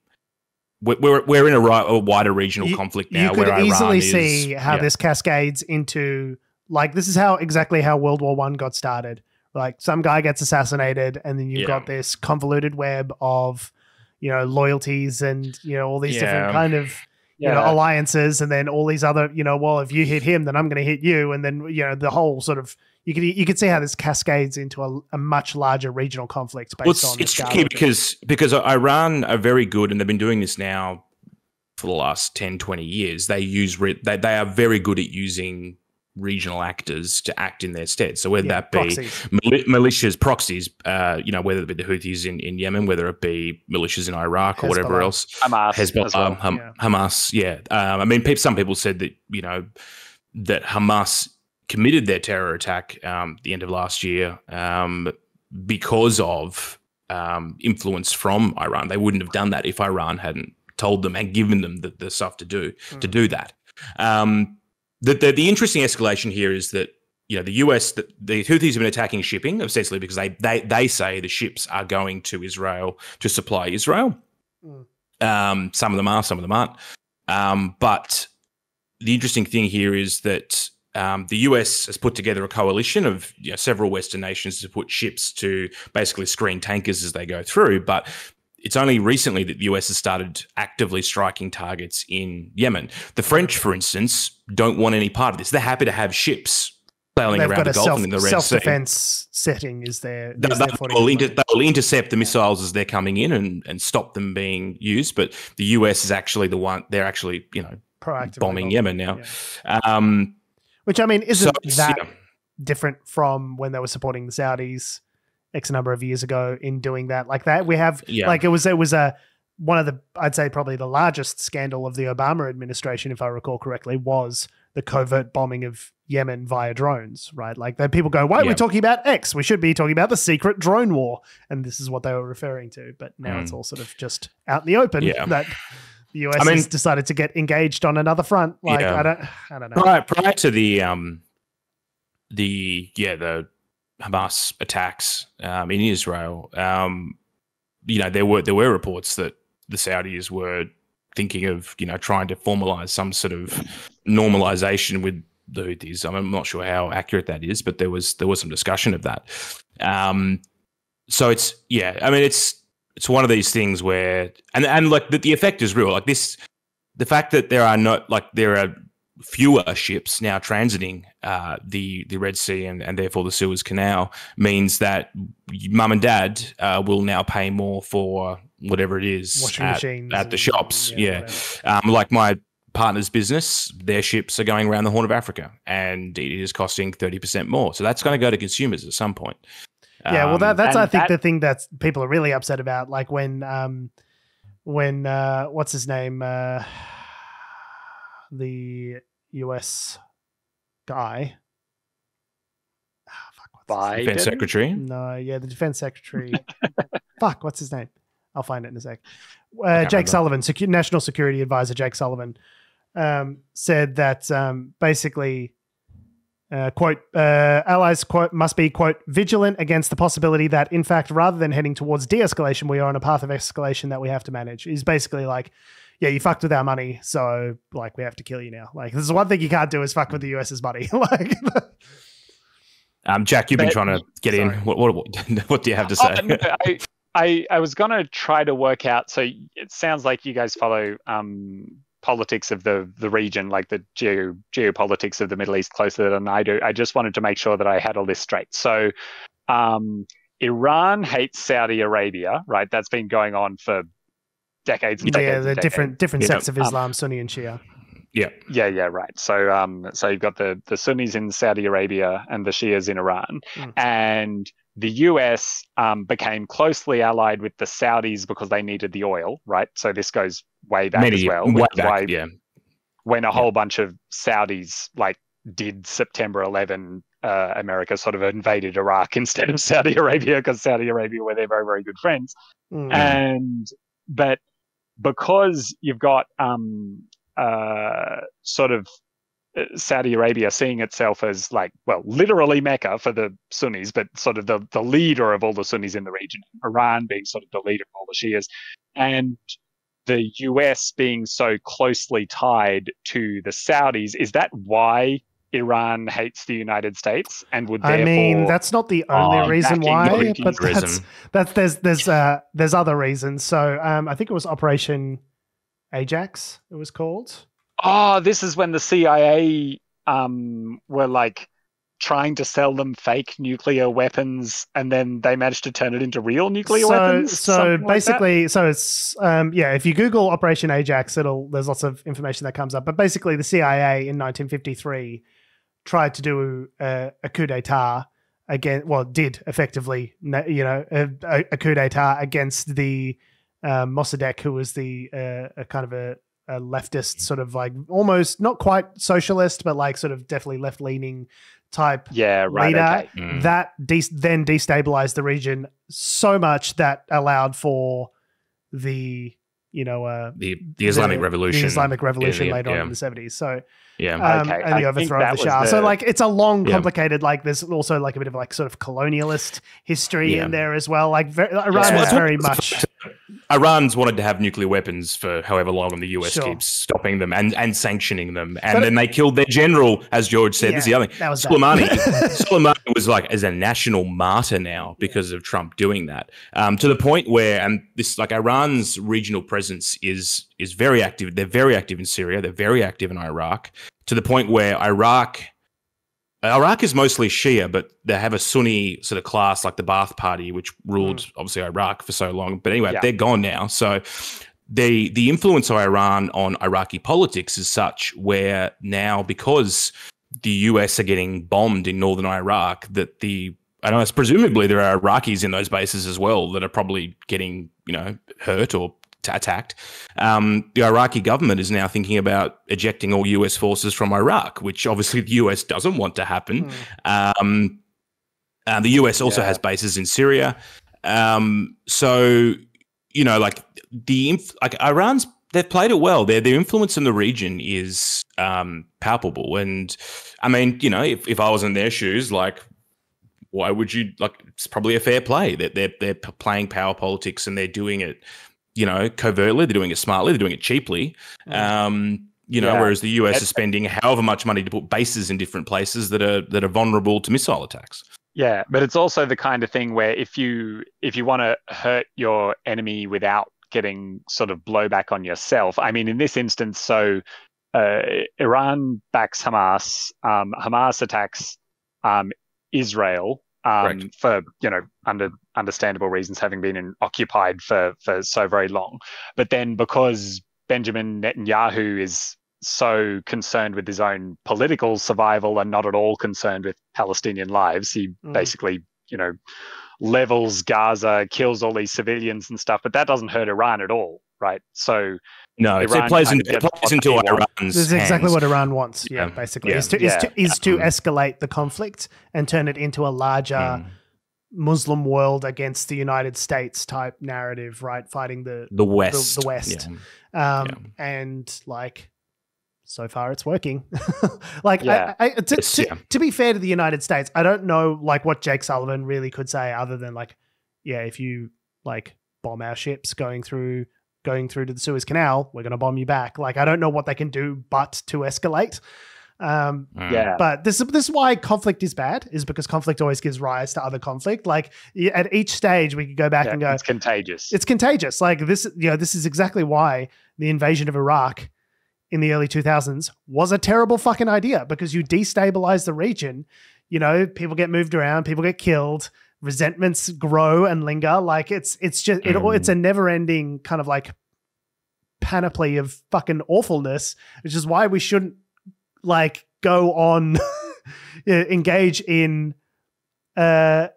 S2: we're we're in a, a wider regional you, conflict now.
S1: You could easily see how yeah. this cascades into like this is how exactly how World War One got started. Like some guy gets assassinated, and then you've yeah. got this convoluted web of you know loyalties and you know all these yeah. different kind of you know alliances, and then all these other you know well if you hit him, then I'm going to hit you, and then you know the whole sort of you could you could see how this cascades into a, a much larger regional conflict based
S2: well, it's,
S1: on.
S2: It's tricky because because Iran are very good, and they've been doing this now for the last 10, 20 years. They use re- they they are very good at using regional actors to act in their stead. So whether yeah, that be militias, proxies, uh, you know, whether it be the Houthis in, in Yemen, whether it be militias in Iraq Hezbollah. or whatever else,
S3: Hamas,
S2: Hezbollah, well. um, yeah. Hamas, yeah. Um, I mean, some people said that you know that Hamas committed their terror attack um, the end of last year um, because of um, influence from Iran. They wouldn't have done that if Iran hadn't told them and given them the, the stuff to do mm. to do that. Um, the, the, the interesting escalation here is that you know the US the, the Houthis have been attacking shipping essentially because they they they say the ships are going to Israel to supply Israel. Mm. Um, some of them are, some of them aren't. Um, but the interesting thing here is that um, the US has put together a coalition of you know, several Western nations to put ships to basically screen tankers as they go through. But it's only recently that the US has started actively striking targets in Yemen. The French, for instance, don't want any part of this. They're happy to have ships sailing They've around the Gulf self, and in the Red
S1: self-defense setting is there. They,
S2: they, will inter, they, will intercept the missiles as they're coming in and, and stop them being used. But the US is actually the one. They're actually you know bombing Yemen now. Yeah. Um,
S1: which I mean, isn't so, that yeah. different from when they were supporting the Saudis X number of years ago in doing that? Like that, we have yeah. like it was it was a one of the I'd say probably the largest scandal of the Obama administration, if I recall correctly, was the covert bombing of Yemen via drones, right? Like that people go, why are yeah. we talking about X? We should be talking about the secret drone war. And this is what they were referring to. But now mm. it's all sort of just out in the open yeah. that the US I mean, has decided to get engaged on another front. Like yeah. I don't, I don't know.
S2: Prior, prior to the um, the yeah the Hamas attacks um, in Israel, um, you know there were there were reports that the Saudis were thinking of you know trying to formalize some sort of normalization with the Houthis. I'm not sure how accurate that is, but there was there was some discussion of that. Um, so it's yeah, I mean it's it's one of these things where and and like the, the effect is real. Like this, the fact that there are not like there are fewer ships now transiting uh, the the Red Sea and, and therefore the Suez Canal means that mum and dad uh, will now pay more for whatever it is at, at, the shops. Yeah, yeah. Um, like my partner's business, their ships are going around the Horn of Africa, and it is costing thirty percent more. So that's going to go to consumers at some point.
S1: Yeah, well, that, that's um, I think that, the thing that people are really upset about. Like when, um, when uh, what's his name, uh, the U.S. guy.
S2: Oh, fuck, defense secretary.
S1: No, yeah, the defense secretary. fuck, what's his name? I'll find it in a sec. Uh, Jake remember. Sullivan, Secu- National Security Advisor Jake Sullivan, um, said that um, basically uh, quote, uh, allies quote must be quote vigilant against the possibility that in fact rather than heading towards de-escalation we are on a path of escalation that we have to manage is basically like yeah you fucked with our money so like we have to kill you now. Like this is one thing you can't do is fuck with the us's money. Like
S2: um jack you've been but, trying to get sorry. in what, what, what do you have to say?
S3: oh, no, I, I, I was gonna try to work out so it sounds like you guys follow um politics of the the region, like the geo geopolitics of the Middle East, closer than I do. I just wanted to make sure that I had all this straight. So, um, Iran hates Saudi Arabia, right? That's been going on for decades and decades.
S1: Yeah, the different different
S2: Yeah.
S1: sects of
S3: Um,
S1: Islam, Sunni and Shia.
S2: Yeah.
S3: Yeah, yeah, right. So, um, so you've got the the Sunnis in Saudi Arabia and the Shias in Iran,
S1: Mm.
S3: and the US um, became closely allied with the Saudis because they needed the oil, right? So this goes way back as well.
S2: way
S3: which is
S2: back,
S3: why
S2: yeah.
S3: when a whole bunch of Saudis like did September 11, uh, America sort of invaded Iraq instead of Saudi Arabia because Saudi Arabia were their very very good friends
S1: Mm.
S3: and but because you've got um uh sort of Saudi Arabia seeing itself as like well literally Mecca for the Sunnis but sort of the the leader of all the Sunnis in the region Iran being sort of the leader of all the Shias and the US being so closely tied to the Saudis is that why Iran hates the United States and would
S1: I mean, that's not the only reason why, but that's that's there's there's uh there's other reasons. So um, I think it was Operation Ajax. It was called.
S3: Oh, this is when the CIA um, were like trying to sell them fake nuclear weapons, and then they managed to turn it into real nuclear
S1: so,
S3: weapons.
S1: So
S3: something like
S1: basically, so it's um, yeah. If you Google Operation Ajax, it'll there's lots of information that comes up. But basically, the CIA in 1953 tried to do a, a coup d'état again. Well, did effectively, you know, a, a, coup d'état against the um, Mossadegh, who was the uh, a kind of a, a leftist sort of like almost not quite socialist, but like sort of definitely left leaning type
S3: yeah, right.
S1: leader.
S3: Okay.
S2: Mm.
S1: that de- then destabilized the region so much that allowed for the you know uh,
S2: the the Islamic
S1: the-
S2: Revolution.
S1: the Islamic Revolution
S2: yeah,
S1: later on in the seventies. So
S2: yeah.
S1: um,
S3: Okay,
S1: and
S3: I
S1: the
S3: think
S1: overthrow of the
S3: was
S1: Shah. So like it's a long,
S2: Yeah.
S1: complicated. Like there's also like a bit of like sort of colonialist history
S2: Yeah.
S1: in there as well. Like very, Iran
S3: Yeah.
S1: was very much
S2: Iran's wanted to have nuclear weapons for however long, and the US
S1: Sure.
S2: keeps stopping them and, and sanctioning them. And
S1: But-
S2: then they killed their general, as Jorge said. this is the other thing.
S1: that was bad.
S2: Soleimani. Soleimani was like as a national martyr now because of Trump doing that. Um, to the point where, and this like Iran's regional presence is is very active. They're very active in Syria. They're very active in Iraq. To the point where Iraq. Iraq is mostly Shia, but they have a Sunni sort of class like the Baath Party, which ruled hmm. obviously Iraq for so long. But anyway,
S3: Yeah.
S2: they're gone now. So the the influence of Iran on Iraqi politics is such where now because the US are getting bombed in northern Iraq that the I know presumably there are Iraqis in those bases as well that are probably getting you know hurt or attacked. Um, the Iraqi government is now thinking about ejecting all US forces from Iraq, which obviously the US doesn't want to happen. Um, uh, the US also
S3: Yeah.
S2: has bases in Syria. Um, so, you know, like the inf- like Iran's they've played it well. Their their influence in the region is um, palpable. And I mean, you know, if, if I was in their shoes, like why would you like it's probably a fair play that they're they're playing power politics and they're doing it, you know, covertly, they're doing it smartly, they're doing it cheaply. Um, you know,
S3: Yeah.
S2: whereas the US is spending however much money to put bases in different places that are that are vulnerable to missile attacks.
S3: Yeah, but it's also the kind of thing where if you if you want to hurt your enemy without getting sort of blowback on yourself, I mean, in this instance, so uh, Iran backs Hamas, um, Hamas attacks um, Israel um, for you know under understandable reasons, having been in, occupied for for so very long, but then because Benjamin Netanyahu is so concerned with his own political survival and not at all concerned with Palestinian lives. He
S1: Mm.
S3: basically, you know, levels Gaza, kills all these civilians and stuff, but that doesn't hurt Iran at all, right? So
S2: No,
S3: Iran
S2: it plays
S3: kind
S2: into it plays into
S3: they.
S2: Iran's
S1: This is exactly
S2: hands.
S1: what Iran wants. Yeah,
S2: Yeah.
S1: basically,
S2: Yeah.
S1: is to is to, is to
S2: Um,
S1: escalate the conflict and turn it into a larger
S2: Mm.
S1: Muslim world against the United States type narrative, right? Fighting the
S2: the West.
S1: the West.
S2: Yeah.
S1: um, and like so far it's working. like
S3: Yeah.
S1: I, I, to,
S2: It's-
S1: to,
S2: yeah.
S1: to be fair to the United States, I don't know like what Jake Sullivan really could say other than like, yeah, if you like bomb our ships going through going through to the Suez Canal, we're gonna bomb you back. Like I don't know what they can do but to escalate. Um,
S2: Mm.
S3: yeah,
S1: but this is this is why conflict is bad, is because conflict always gives rise to other conflict. Like at each stage, we could go back
S3: yeah,
S1: and go,
S3: it's contagious.
S1: it's contagious. Like this, you know, this is exactly why the invasion of Iraq in the early 2000s was a terrible fucking idea because you destabilize the region. You know, people get moved around, people get killed, resentments grow and linger. Like it's it's just it,
S2: Mm.
S1: it's a never ending kind of like panoply of fucking awfulness, which is why we shouldn't like go on engage in uh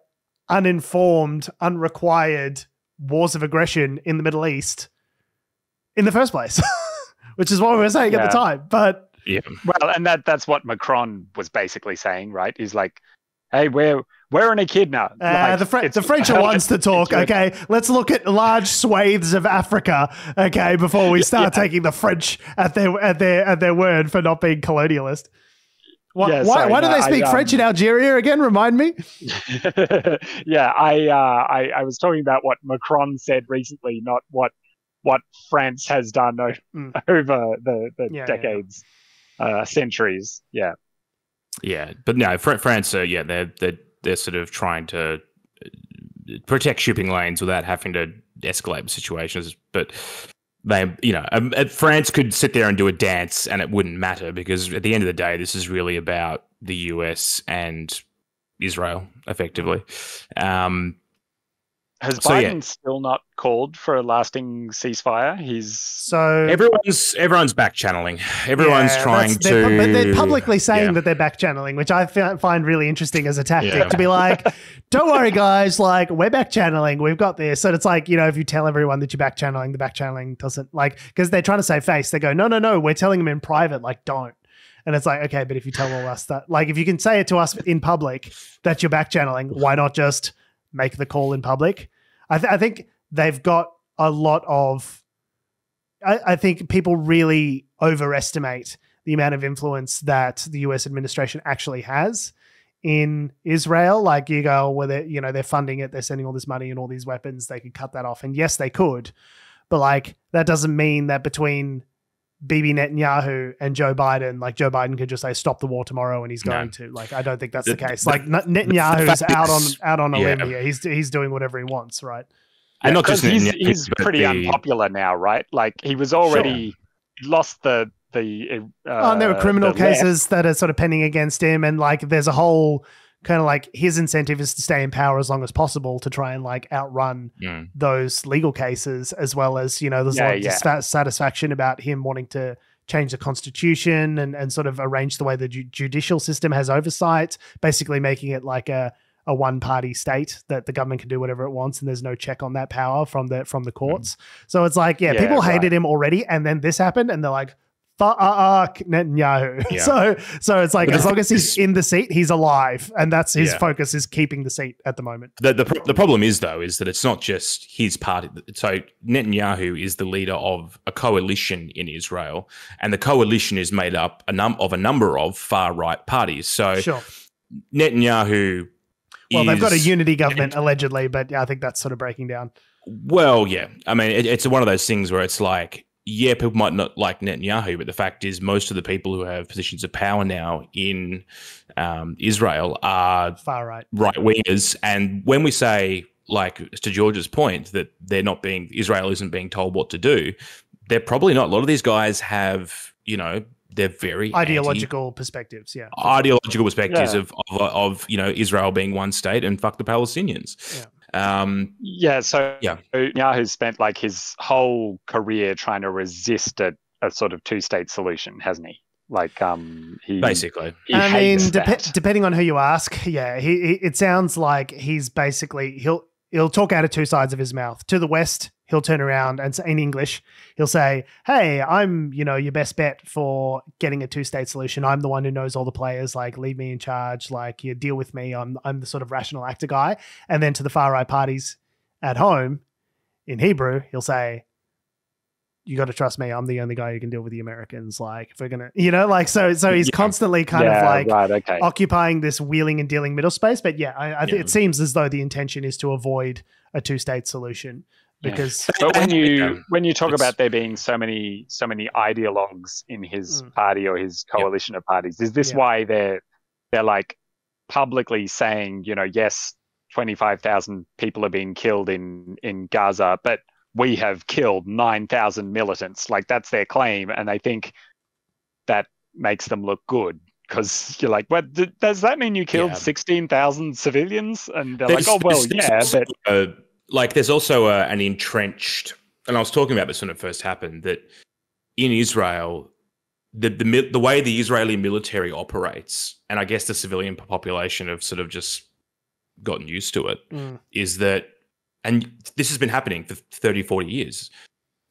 S1: uninformed, unrequired wars of aggression in the Middle East in the first place. which is what we were saying at the time. But yeah.
S3: Well, and that that's what Macron was basically saying, right? He's like, "Hey, we're we're in a kid now."
S1: Uh,
S3: Like,
S1: the, Fre-
S3: it's-
S1: the French are ones to talk. Okay, let's look at large swathes of Africa. Okay, before we start taking the French at their at their at their word for not being colonialist. Why,
S3: Yeah,
S1: why,
S3: sorry,
S1: why do
S3: no,
S1: they
S3: I,
S1: speak French in
S3: um,
S1: Algeria again? Remind me.
S3: yeah, I, uh, I I was talking about what Macron said recently, not what what France has done o-
S1: Mm.
S3: over the, the
S1: Yeah, yeah, yeah.
S3: decades, Uh, centuries. Yeah,
S2: Yeah, but no, Fr- France. Uh, yeah, they're they're they're sort of trying to uh, protect shipping lanes without having to escalate situations. But they, you know, um, uh, France could sit there and do a dance, and it wouldn't matter because at the end of the day, this is really about the US and Israel, effectively. Um,
S3: has
S2: So, yeah.
S3: Biden still not called for a lasting ceasefire? He's
S1: So
S2: everyone's everyone's back channeling. Everyone's
S1: Yeah,
S2: trying
S1: that's- they're
S2: to,
S1: but they're publicly saying
S2: yeah.
S1: that they're back channeling, which I fi- find really interesting as a tactic
S2: Yeah.
S1: to be like, "Don't worry, guys, like we're back channeling, we've got this." So it's like you know, if you tell everyone that you're back channeling, the back channeling doesn't like because they're trying to save face. They go, "No, no, no, we're telling them in private, like don't." And it's like, okay, but if you tell all us that, like, if you can say it to us in public that you're back channeling, why not just make the call in public? I, th- I think they've got a lot of. I, I think people really overestimate the amount of influence that the US administration actually has in Israel. Like you go, well, they you know, they're funding it, they're sending all this money and all these weapons, they could cut that off. And yes, they could. But like that doesn't mean that between Bibi Netanyahu and Joe Biden, like Joe Biden could just say stop the war tomorrow and he's
S2: No.
S1: going to. Like I don't think that's the,
S2: The-
S1: case.
S2: the-
S1: like Net- Netanyahu's out on out on a
S2: yeah.
S1: limb here. He's he's doing whatever he wants, right?
S2: and not just
S3: he's he's pretty
S2: the-
S3: unpopular now, right? Like he was already he lost the the. Uh,
S1: oh, and there were criminal
S3: the left.
S1: cases that are sort of pending against him, and like there's a whole kind of like his incentive is to stay in power as long as possible to try and like outrun
S2: Mm.
S1: those legal cases, as well as you know there's a lot of
S3: yeah.
S1: satisfaction about him wanting to change the constitution and and sort of arrange the way the ju- judicial system has oversight, basically making it like a a one party state that the government can do whatever it wants and there's no check on that power from the from the courts. So it's like, yeah,
S3: Yeah,
S1: people
S3: right.
S1: hated him already and then this happened and they're like Netanyahu.
S2: Yeah.
S1: So so it's like as long as he's in the seat, he's alive. And that's his
S2: Yeah.
S1: focus is keeping the seat at the moment.
S2: The, the the problem is though is that it's not just his party. So Netanyahu is the leader of a coalition in Israel, and the coalition is made up a num- of a number of far right parties. So
S1: Sure.
S2: Netanyahu.
S1: Well, they've got a unity government allegedly, but yeah, I think that's sort of breaking down.
S2: Well, yeah. I mean, it, it's one of those things where it's like, yeah, people might not like Netanyahu, but the fact is, most of the people who have positions of power now in um, Israel are
S1: Far right.
S2: right wingers. And when we say, like to Jorge's point, that they're not being Israel isn't being told what to do, they're probably not. A lot of these guys have, you know, they're very anti-
S1: Ideological perspectives, yeah.
S2: ideological perspectives
S3: Yeah.
S2: of, of of you know Israel being one state and fuck the Palestinians. Um,
S3: Yeah, so
S2: Yeah.
S3: Netanyahu's spent like his whole career trying to resist a, a sort of two state solution, hasn't he? Like, um, he
S2: basically,
S3: he
S1: I mean,
S3: hates
S1: dep-
S3: that.
S1: depending on who you ask, yeah, he, he it sounds like he's basically he'll he'll talk out of two sides of his mouth. To the west, he'll turn around and say in English, he'll say, "Hey, I'm you know your best bet for getting a two state solution. I'm the one who knows all the players. Like, leave me in charge. Like, you deal with me. I'm I'm the sort of rational actor guy." And then to the far right parties at home, in Hebrew, he'll say. You got to trust me. I'm the only guy who can deal with the Americans. Like, if we're gonna, you know, like, so, so he's
S2: Yeah.
S1: constantly kind
S3: yeah,
S1: of like
S3: right, okay.
S1: occupying this wheeling and dealing middle space. But yeah, I, I th-
S2: Yeah.
S1: it seems as though the intention is to avoid a two state solution
S3: Yeah.
S1: because
S3: But when you when you talk about there being so many so many ideologues in his
S1: Mm.
S3: party or his coalition of parties, is this
S1: Yeah.
S3: why they're they're like publicly saying, you know, yes, twenty five thousand people are being killed in in Gaza, but we have killed nine thousand militants. Like that's their claim, and they think that makes them look good because you're like, what does that mean? You killed yeah. sixteen thousand civilians? And they're there's, like, oh well, yeah, but
S2: uh, like there's also a, an entrenched. And I was talking about this when it first happened that in Israel, the the the way the Israeli military operates, and I guess the civilian population have sort of just gotten used to it, mm. is that, and this has been happening for 30, 40 years.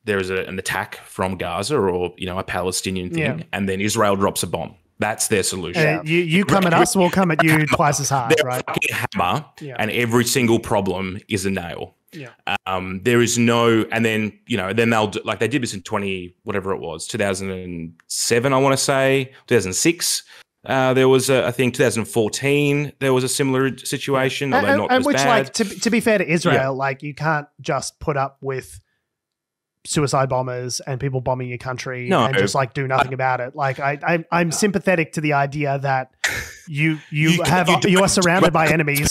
S2: There is a, an attack from Gaza or you know a Palestinian thing, yeah. and then Israel drops a bomb that's their solution.
S1: Uh, you, you come at us, we'll come at you twice as hard.
S2: They're
S1: right?
S2: fucking hammer, yeah. and every single problem is a nail.
S1: Yeah.
S2: Um, there is no, and then you know, then they'll do, like they did this in twenty whatever it was, two thousand and seven, I want to say, two thousand six. Uh, there was, a, I think, 2014. There was a similar situation, although and, not and
S1: which,
S2: bad.
S1: like, to, to be fair to Israel, yeah. like you can't just put up with suicide bombers and people bombing your country no, and just like do nothing I, about it. Like I, I am sympathetic to the idea that you you, you have you, you, are surrounded by enemies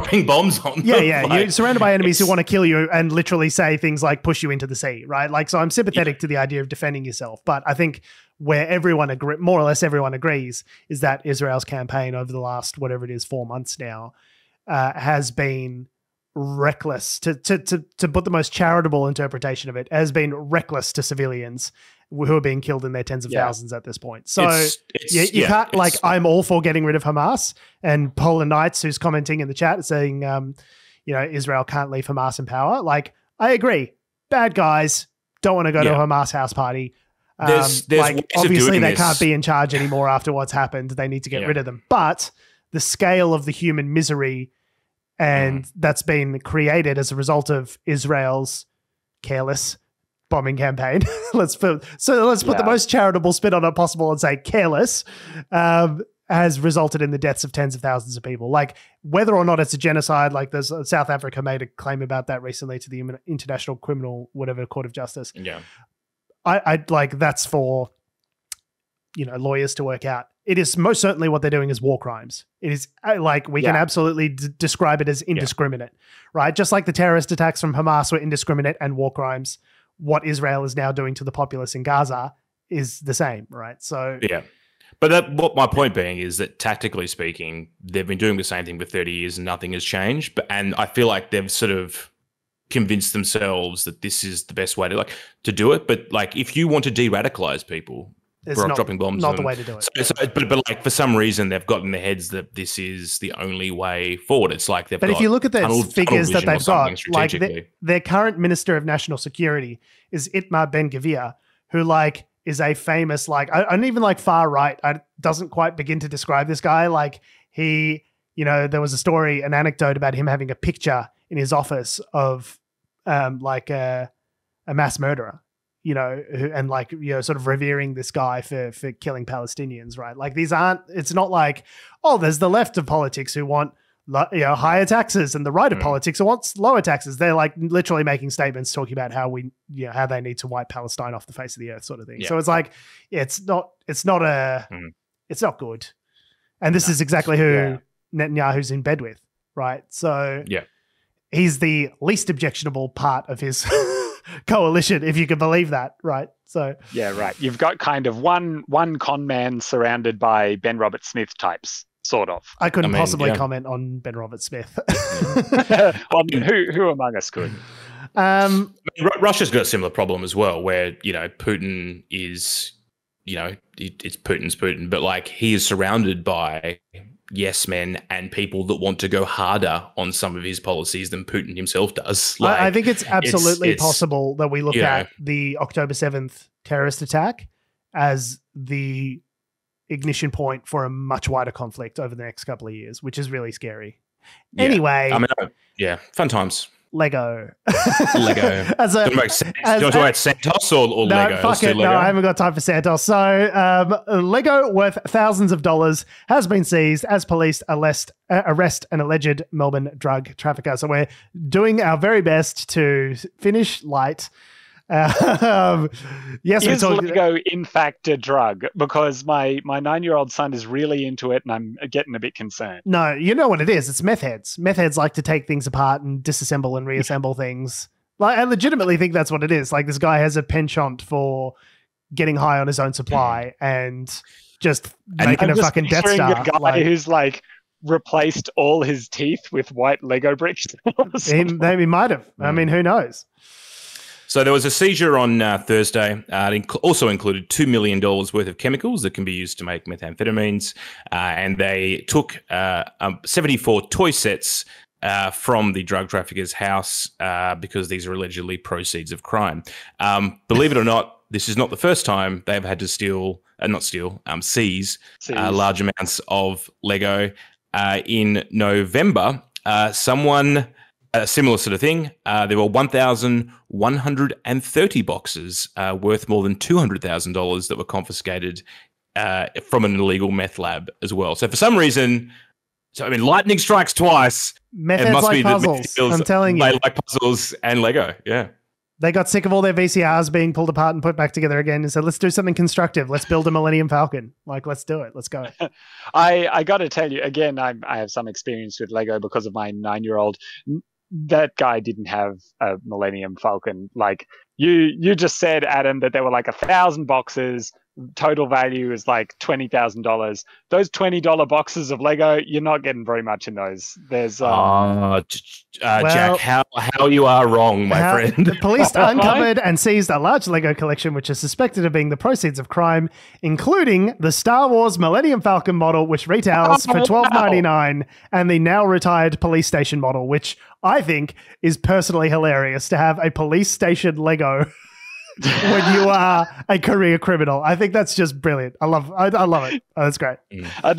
S2: dropping bombs on.
S1: Yeah, them, yeah. Like, you're surrounded by enemies who want to kill you and literally say things like push you into the sea, right? Like so I'm sympathetic yeah. to the idea of defending yourself, but I think where everyone agree more or less everyone agrees is that Israel's campaign over the last whatever it is 4 months now uh, has been reckless to, to to to put the most charitable interpretation of it has been reckless to civilians who are being killed in their tens of yeah. thousands at this point. So it's, it's, you, you yeah, can't like I'm all for getting rid of Hamas and Polar Knights who's commenting in the chat saying um, you know Israel can't leave Hamas in power. Like I agree, bad guys don't want to go yeah. to a Hamas house party. Um, there's, there's like obviously they this. can't be in charge anymore after what's happened. They need to get rid of them. But the scale of the human misery and mm. that's been created as a result of Israel's careless bombing campaign. let's put so let's put yeah. the most charitable spin on it possible and say careless. Um, has resulted in the deaths of tens of thousands of people. Like whether or not it's a genocide, like there's uh, South Africa made a claim about that recently to the International Criminal whatever Court of Justice.
S2: Yeah,
S1: I, I like that's for you know lawyers to work out it is most certainly what they're doing is war crimes. It is uh, like we yeah. can absolutely d- describe it as indiscriminate, yeah. right? Just like the terrorist attacks from Hamas were indiscriminate and war crimes, what Israel is now doing to the populace in Gaza is the same, right? So
S2: yeah. But that, what my point being is that tactically speaking, they've been doing the same thing for 30 years and nothing has changed. But and I feel like they've sort of convinced themselves that this is the best way to like to do it. But like if you want to de-radicalize people,
S1: it's not, dropping bombs. Not the way to do it.
S2: So, so, but, but like for some reason they've got in their heads that this is the only way forward. It's like they've.
S1: But if you look at the tunnel, figures tunnel that they've got, like the, their current minister of national security is Itamar Ben Gvir, who like is a famous like I, I don't even like far right. I doesn't quite begin to describe this guy. Like he, you know, there was a story, an anecdote about him having a picture in his office of um like a a mass murderer you know, and like you know, sort of revering this guy for for killing Palestinians, right? Like these aren't. It's not like oh, there's the left of politics who want you know higher taxes and the right of mm. politics who wants lower taxes. They're like literally making statements talking about how we you know how they need to wipe Palestine off the face of the earth, sort of thing. Yeah. So it's like yeah, it's not it's not a mm. it's not good, and this no. is exactly who yeah. Netanyahu's in bed with, right? So
S2: yeah,
S1: he's the least objectionable part of his. coalition, if you can believe that, right? So
S3: yeah, right. You've got kind of one one con man surrounded by Ben Roberts-Smith types, sort of.
S1: I couldn't I mean, possibly yeah. comment on Ben Roberts-Smith.
S3: well, who who among us could?
S1: Um,
S2: Russia's got a similar problem as well, where you know Putin is, you know, it, it's Putin's Putin, but like he is surrounded by yes men and people that want to go harder on some of his policies than Putin himself does.
S1: Like, I, think it's absolutely it's, possible that we look at know, the October 7th terrorist attack as the ignition point for a much wider conflict over the next couple of years, which is really scary. Yeah. Anyway,
S2: I mean, yeah, fun times.
S1: Lego.
S2: Lego. as a, about, as, do you want to talk Santos or, or
S1: no,
S2: Lego?
S1: Fuck it. No, I haven't got time for Santos. So, um, Lego, worth thousands of dollars, has been seized as police arrest, uh, arrest an alleged Melbourne drug trafficker. So, we're doing our very best to finish light um, yes,
S3: is Lego in fact a drug? Because my my nine year old son is really into it, and I'm getting a bit concerned.
S1: No, you know what it is. It's meth heads. Meth heads like to take things apart and disassemble and reassemble things. Like I legitimately think that's what it is. Like this guy has a penchant for getting high on his own supply and just making
S3: I'm
S1: a
S3: just
S1: fucking Death Star.
S3: A guy
S1: Like,
S3: who's like replaced all his teeth with white Lego bricks. or
S1: he, he might have. I
S2: Mm.
S1: mean, who knows?
S2: So there was a seizure on uh, Thursday. Uh, it inc- also included $2 million worth of chemicals that can be used to make methamphetamines. Uh, and they took uh, um, 74 toy sets uh, from the drug trafficker's house uh, because these are allegedly proceeds of crime. Um, believe it or not, this is not the first time they've had to steal, uh, not steal, um, seize uh, large amounts of Lego. Uh, in November, uh, someone, a similar sort of thing, uh, there were 1,130 boxes uh, worth more than $200,000 that were confiscated uh, from an illegal meth lab as well. So for some reason, so I mean, lightning strikes twice.
S1: Meth
S2: it
S1: heads
S2: must
S1: like
S2: be
S1: puzzles.
S2: meth
S1: I'm telling you.
S2: They like puzzles and Lego. Yeah.
S1: They got sick of all their VCRs being pulled apart and put back together again and said, let's do something constructive. Let's build a Millennium Falcon. Like, let's do it. Let's go.
S3: I I got to tell you again. I I have some experience with Lego because of my nine year old. That guy didn't have a Millennium Falcon. Like you you just said, Adam, that there were like a thousand boxes. Total value is like twenty thousand dollars. Those twenty dollar boxes of Lego, you're not getting very much in those. There's um,
S2: Ah, j- j- uh,
S1: Well-
S2: Jack, how, how you are wrong, my
S1: How-
S2: friend.
S1: The police uncovered and seized a large Lego collection, which is suspected of being the proceeds of crime, including the Star Wars Millennium Falcon model, which retails
S3: Oh,
S1: for
S3: wow.
S1: twelve ninety nine, and the now retired police station model, which I think is personally hilarious to have a police station Lego. when you are a career criminal, I think that's just brilliant. I love, I, I love it. Oh, that's great.
S3: I'd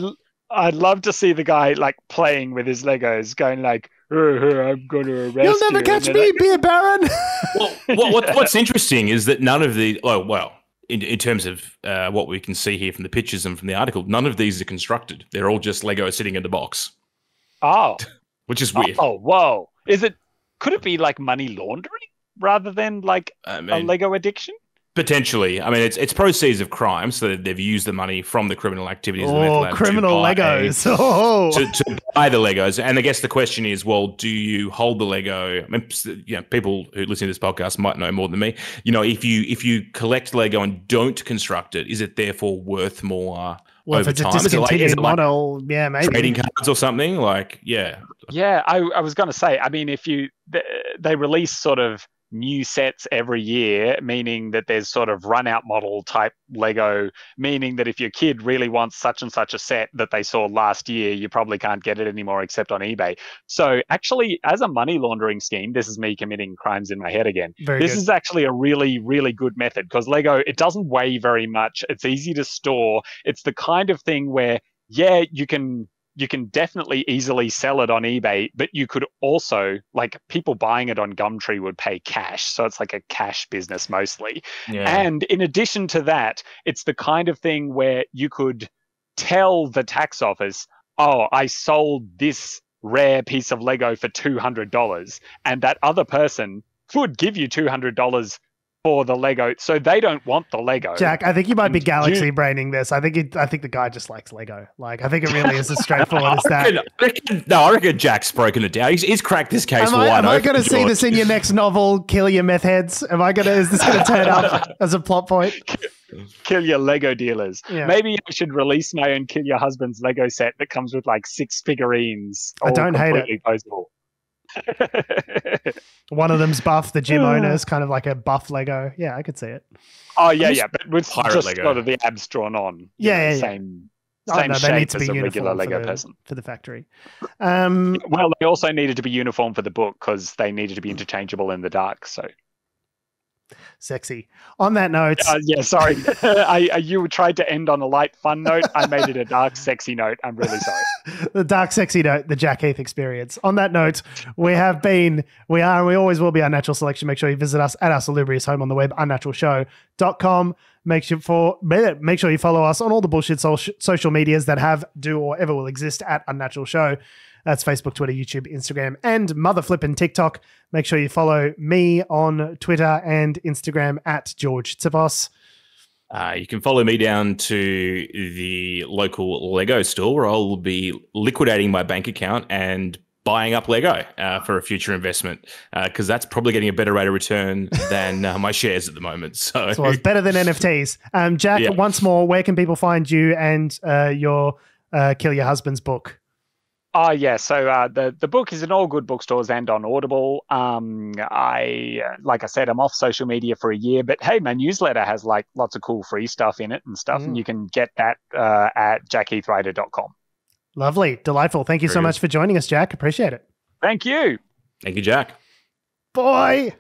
S3: I'd love to see the guy like playing with his Legos, going like, "Uh, uh, "I'm going to arrest
S1: You'll never
S3: you,"
S1: catch me,
S3: like,
S1: beer baron.
S2: well, what, what, what's interesting is that none of the oh well, in, in terms of uh, what we can see here from the pictures and from the article, none of these are constructed. They're all just Lego sitting in the box,
S3: oh,
S2: which is weird.
S3: oh, whoa! Is it? Could it be like money laundering rather than like
S2: I
S3: a
S2: mean,
S3: Lego addiction?
S2: potentially. I mean, it's it's proceeds of crime, so they've used the money from the criminal activities. of the meth
S1: oh,
S2: to
S1: criminal
S2: buy-
S1: Legos. Oh,
S2: To, to buy the Legos, and I guess the question is, well, do you hold the Lego? I mean, s- you know, people who listen to this podcast might know more than me. You know, if you if you collect Lego and don't construct it, is it therefore worth more
S1: well, if
S2: over
S1: it's a
S2: time? Is it like-
S1: discontinued
S2: it like
S1: model, yeah, maybe.
S2: trading cards or something? Like, yeah,
S3: Yeah, I, I was going to say. I mean, if you th- they release sort of new sets every year, meaning that there's sort of run out model type Lego, meaning that if your kid really wants such and such a set that they saw last year, you probably can't get it anymore except on eBay. So actually, as a money laundering scheme, this is me committing crimes in my head again.
S1: Very
S3: this
S1: good.
S3: is actually a really really good method because lego it doesn't weigh very much it's easy to store it's the kind of thing where yeah you can you can definitely easily sell it on ebay but you could also like people buying it on gumtree would pay cash so it's like a cash business mostly
S2: yeah.
S3: and in addition to that, it's the kind of thing where you could tell the tax office, oh, I sold this rare piece of Lego for $200. And that other person could give you $200 for the Lego. So they don't want the Lego.
S1: Jack, I think you might be galaxy
S3: you-
S1: braining this. I think it, I think the guy just likes Lego. Like I think it really is as straightforward as that.
S2: reckon, I reckon- no, I reckon Jack's broken it down. He's, he's cracked this case
S1: Am I,
S2: wide
S1: am I going to see this in your next novel, Kill Your Meth Heads? Am I going to? Is this going to turn up as a plot point?
S3: Kill your Lego dealers.
S1: Yeah.
S3: Maybe I should release my own Kill Your Husband's Lego set that comes with like six figurines.
S1: I don't hate it.
S3: completely posable.
S1: One of them's buff. The gym
S3: Yeah.
S1: owner's kind of like a buff Lego. Yeah, I could see it.
S3: Oh yeah,
S2: Just
S3: yeah, but with
S2: pirate
S3: just
S2: Lego.
S3: sort of the abs drawn on. you
S1: Yeah,
S3: know,
S1: yeah, yeah.
S3: same
S1: Oh,
S3: same
S1: no, they
S3: shape
S1: need to
S3: as a regular Lego
S1: for the,
S3: person.
S1: for the factory. Um,
S3: Well, they also needed to be uniform for the book because they needed to be interchangeable in the dark. So,
S1: sexy. On that note,
S3: uh, yeah, sorry, I, I you tried to end on a light, fun note. I made it a dark, sexy note. I'm really sorry.
S1: the dark sexy note, the Jack Heath experience. On that note, we have been, we are, and we always will be Unnatural Selection. Make sure you visit us at our salubrious home on the web, unnaturalshow.com. Make sure for make sure you follow us on all the bullshit social, social medias that have, do, or ever will exist at Unnatural Show. That's Facebook, Twitter, YouTube, Instagram, and Mother Flippin' TikTok. Make sure you follow me on Twitter and Instagram at Jorge Tsipos.
S2: Uh, you can follow me down to the local Lego store where I'll be liquidating my bank account and buying up Lego uh, for a future investment because uh, that's probably getting a better rate of return than uh, my shares at the moment. So,
S1: so it's better than NFTs. Um, Jack, yeah. once more, where can people find you and uh, your uh, Kill Your Husband's book?
S3: Oh yeah, so uh, the the book is in all good bookstores and on Audible. Um, I like I said, I'm off social media for a year, but hey, my newsletter has like lots of cool free stuff in it and stuff, mm. and you can get that uh, at jackheathwriter.com.
S1: Lovely, delightful. Thank you Very so good. much for joining us, Jack. Appreciate it.
S3: Thank you.
S2: Thank you, Jack.
S1: Boy.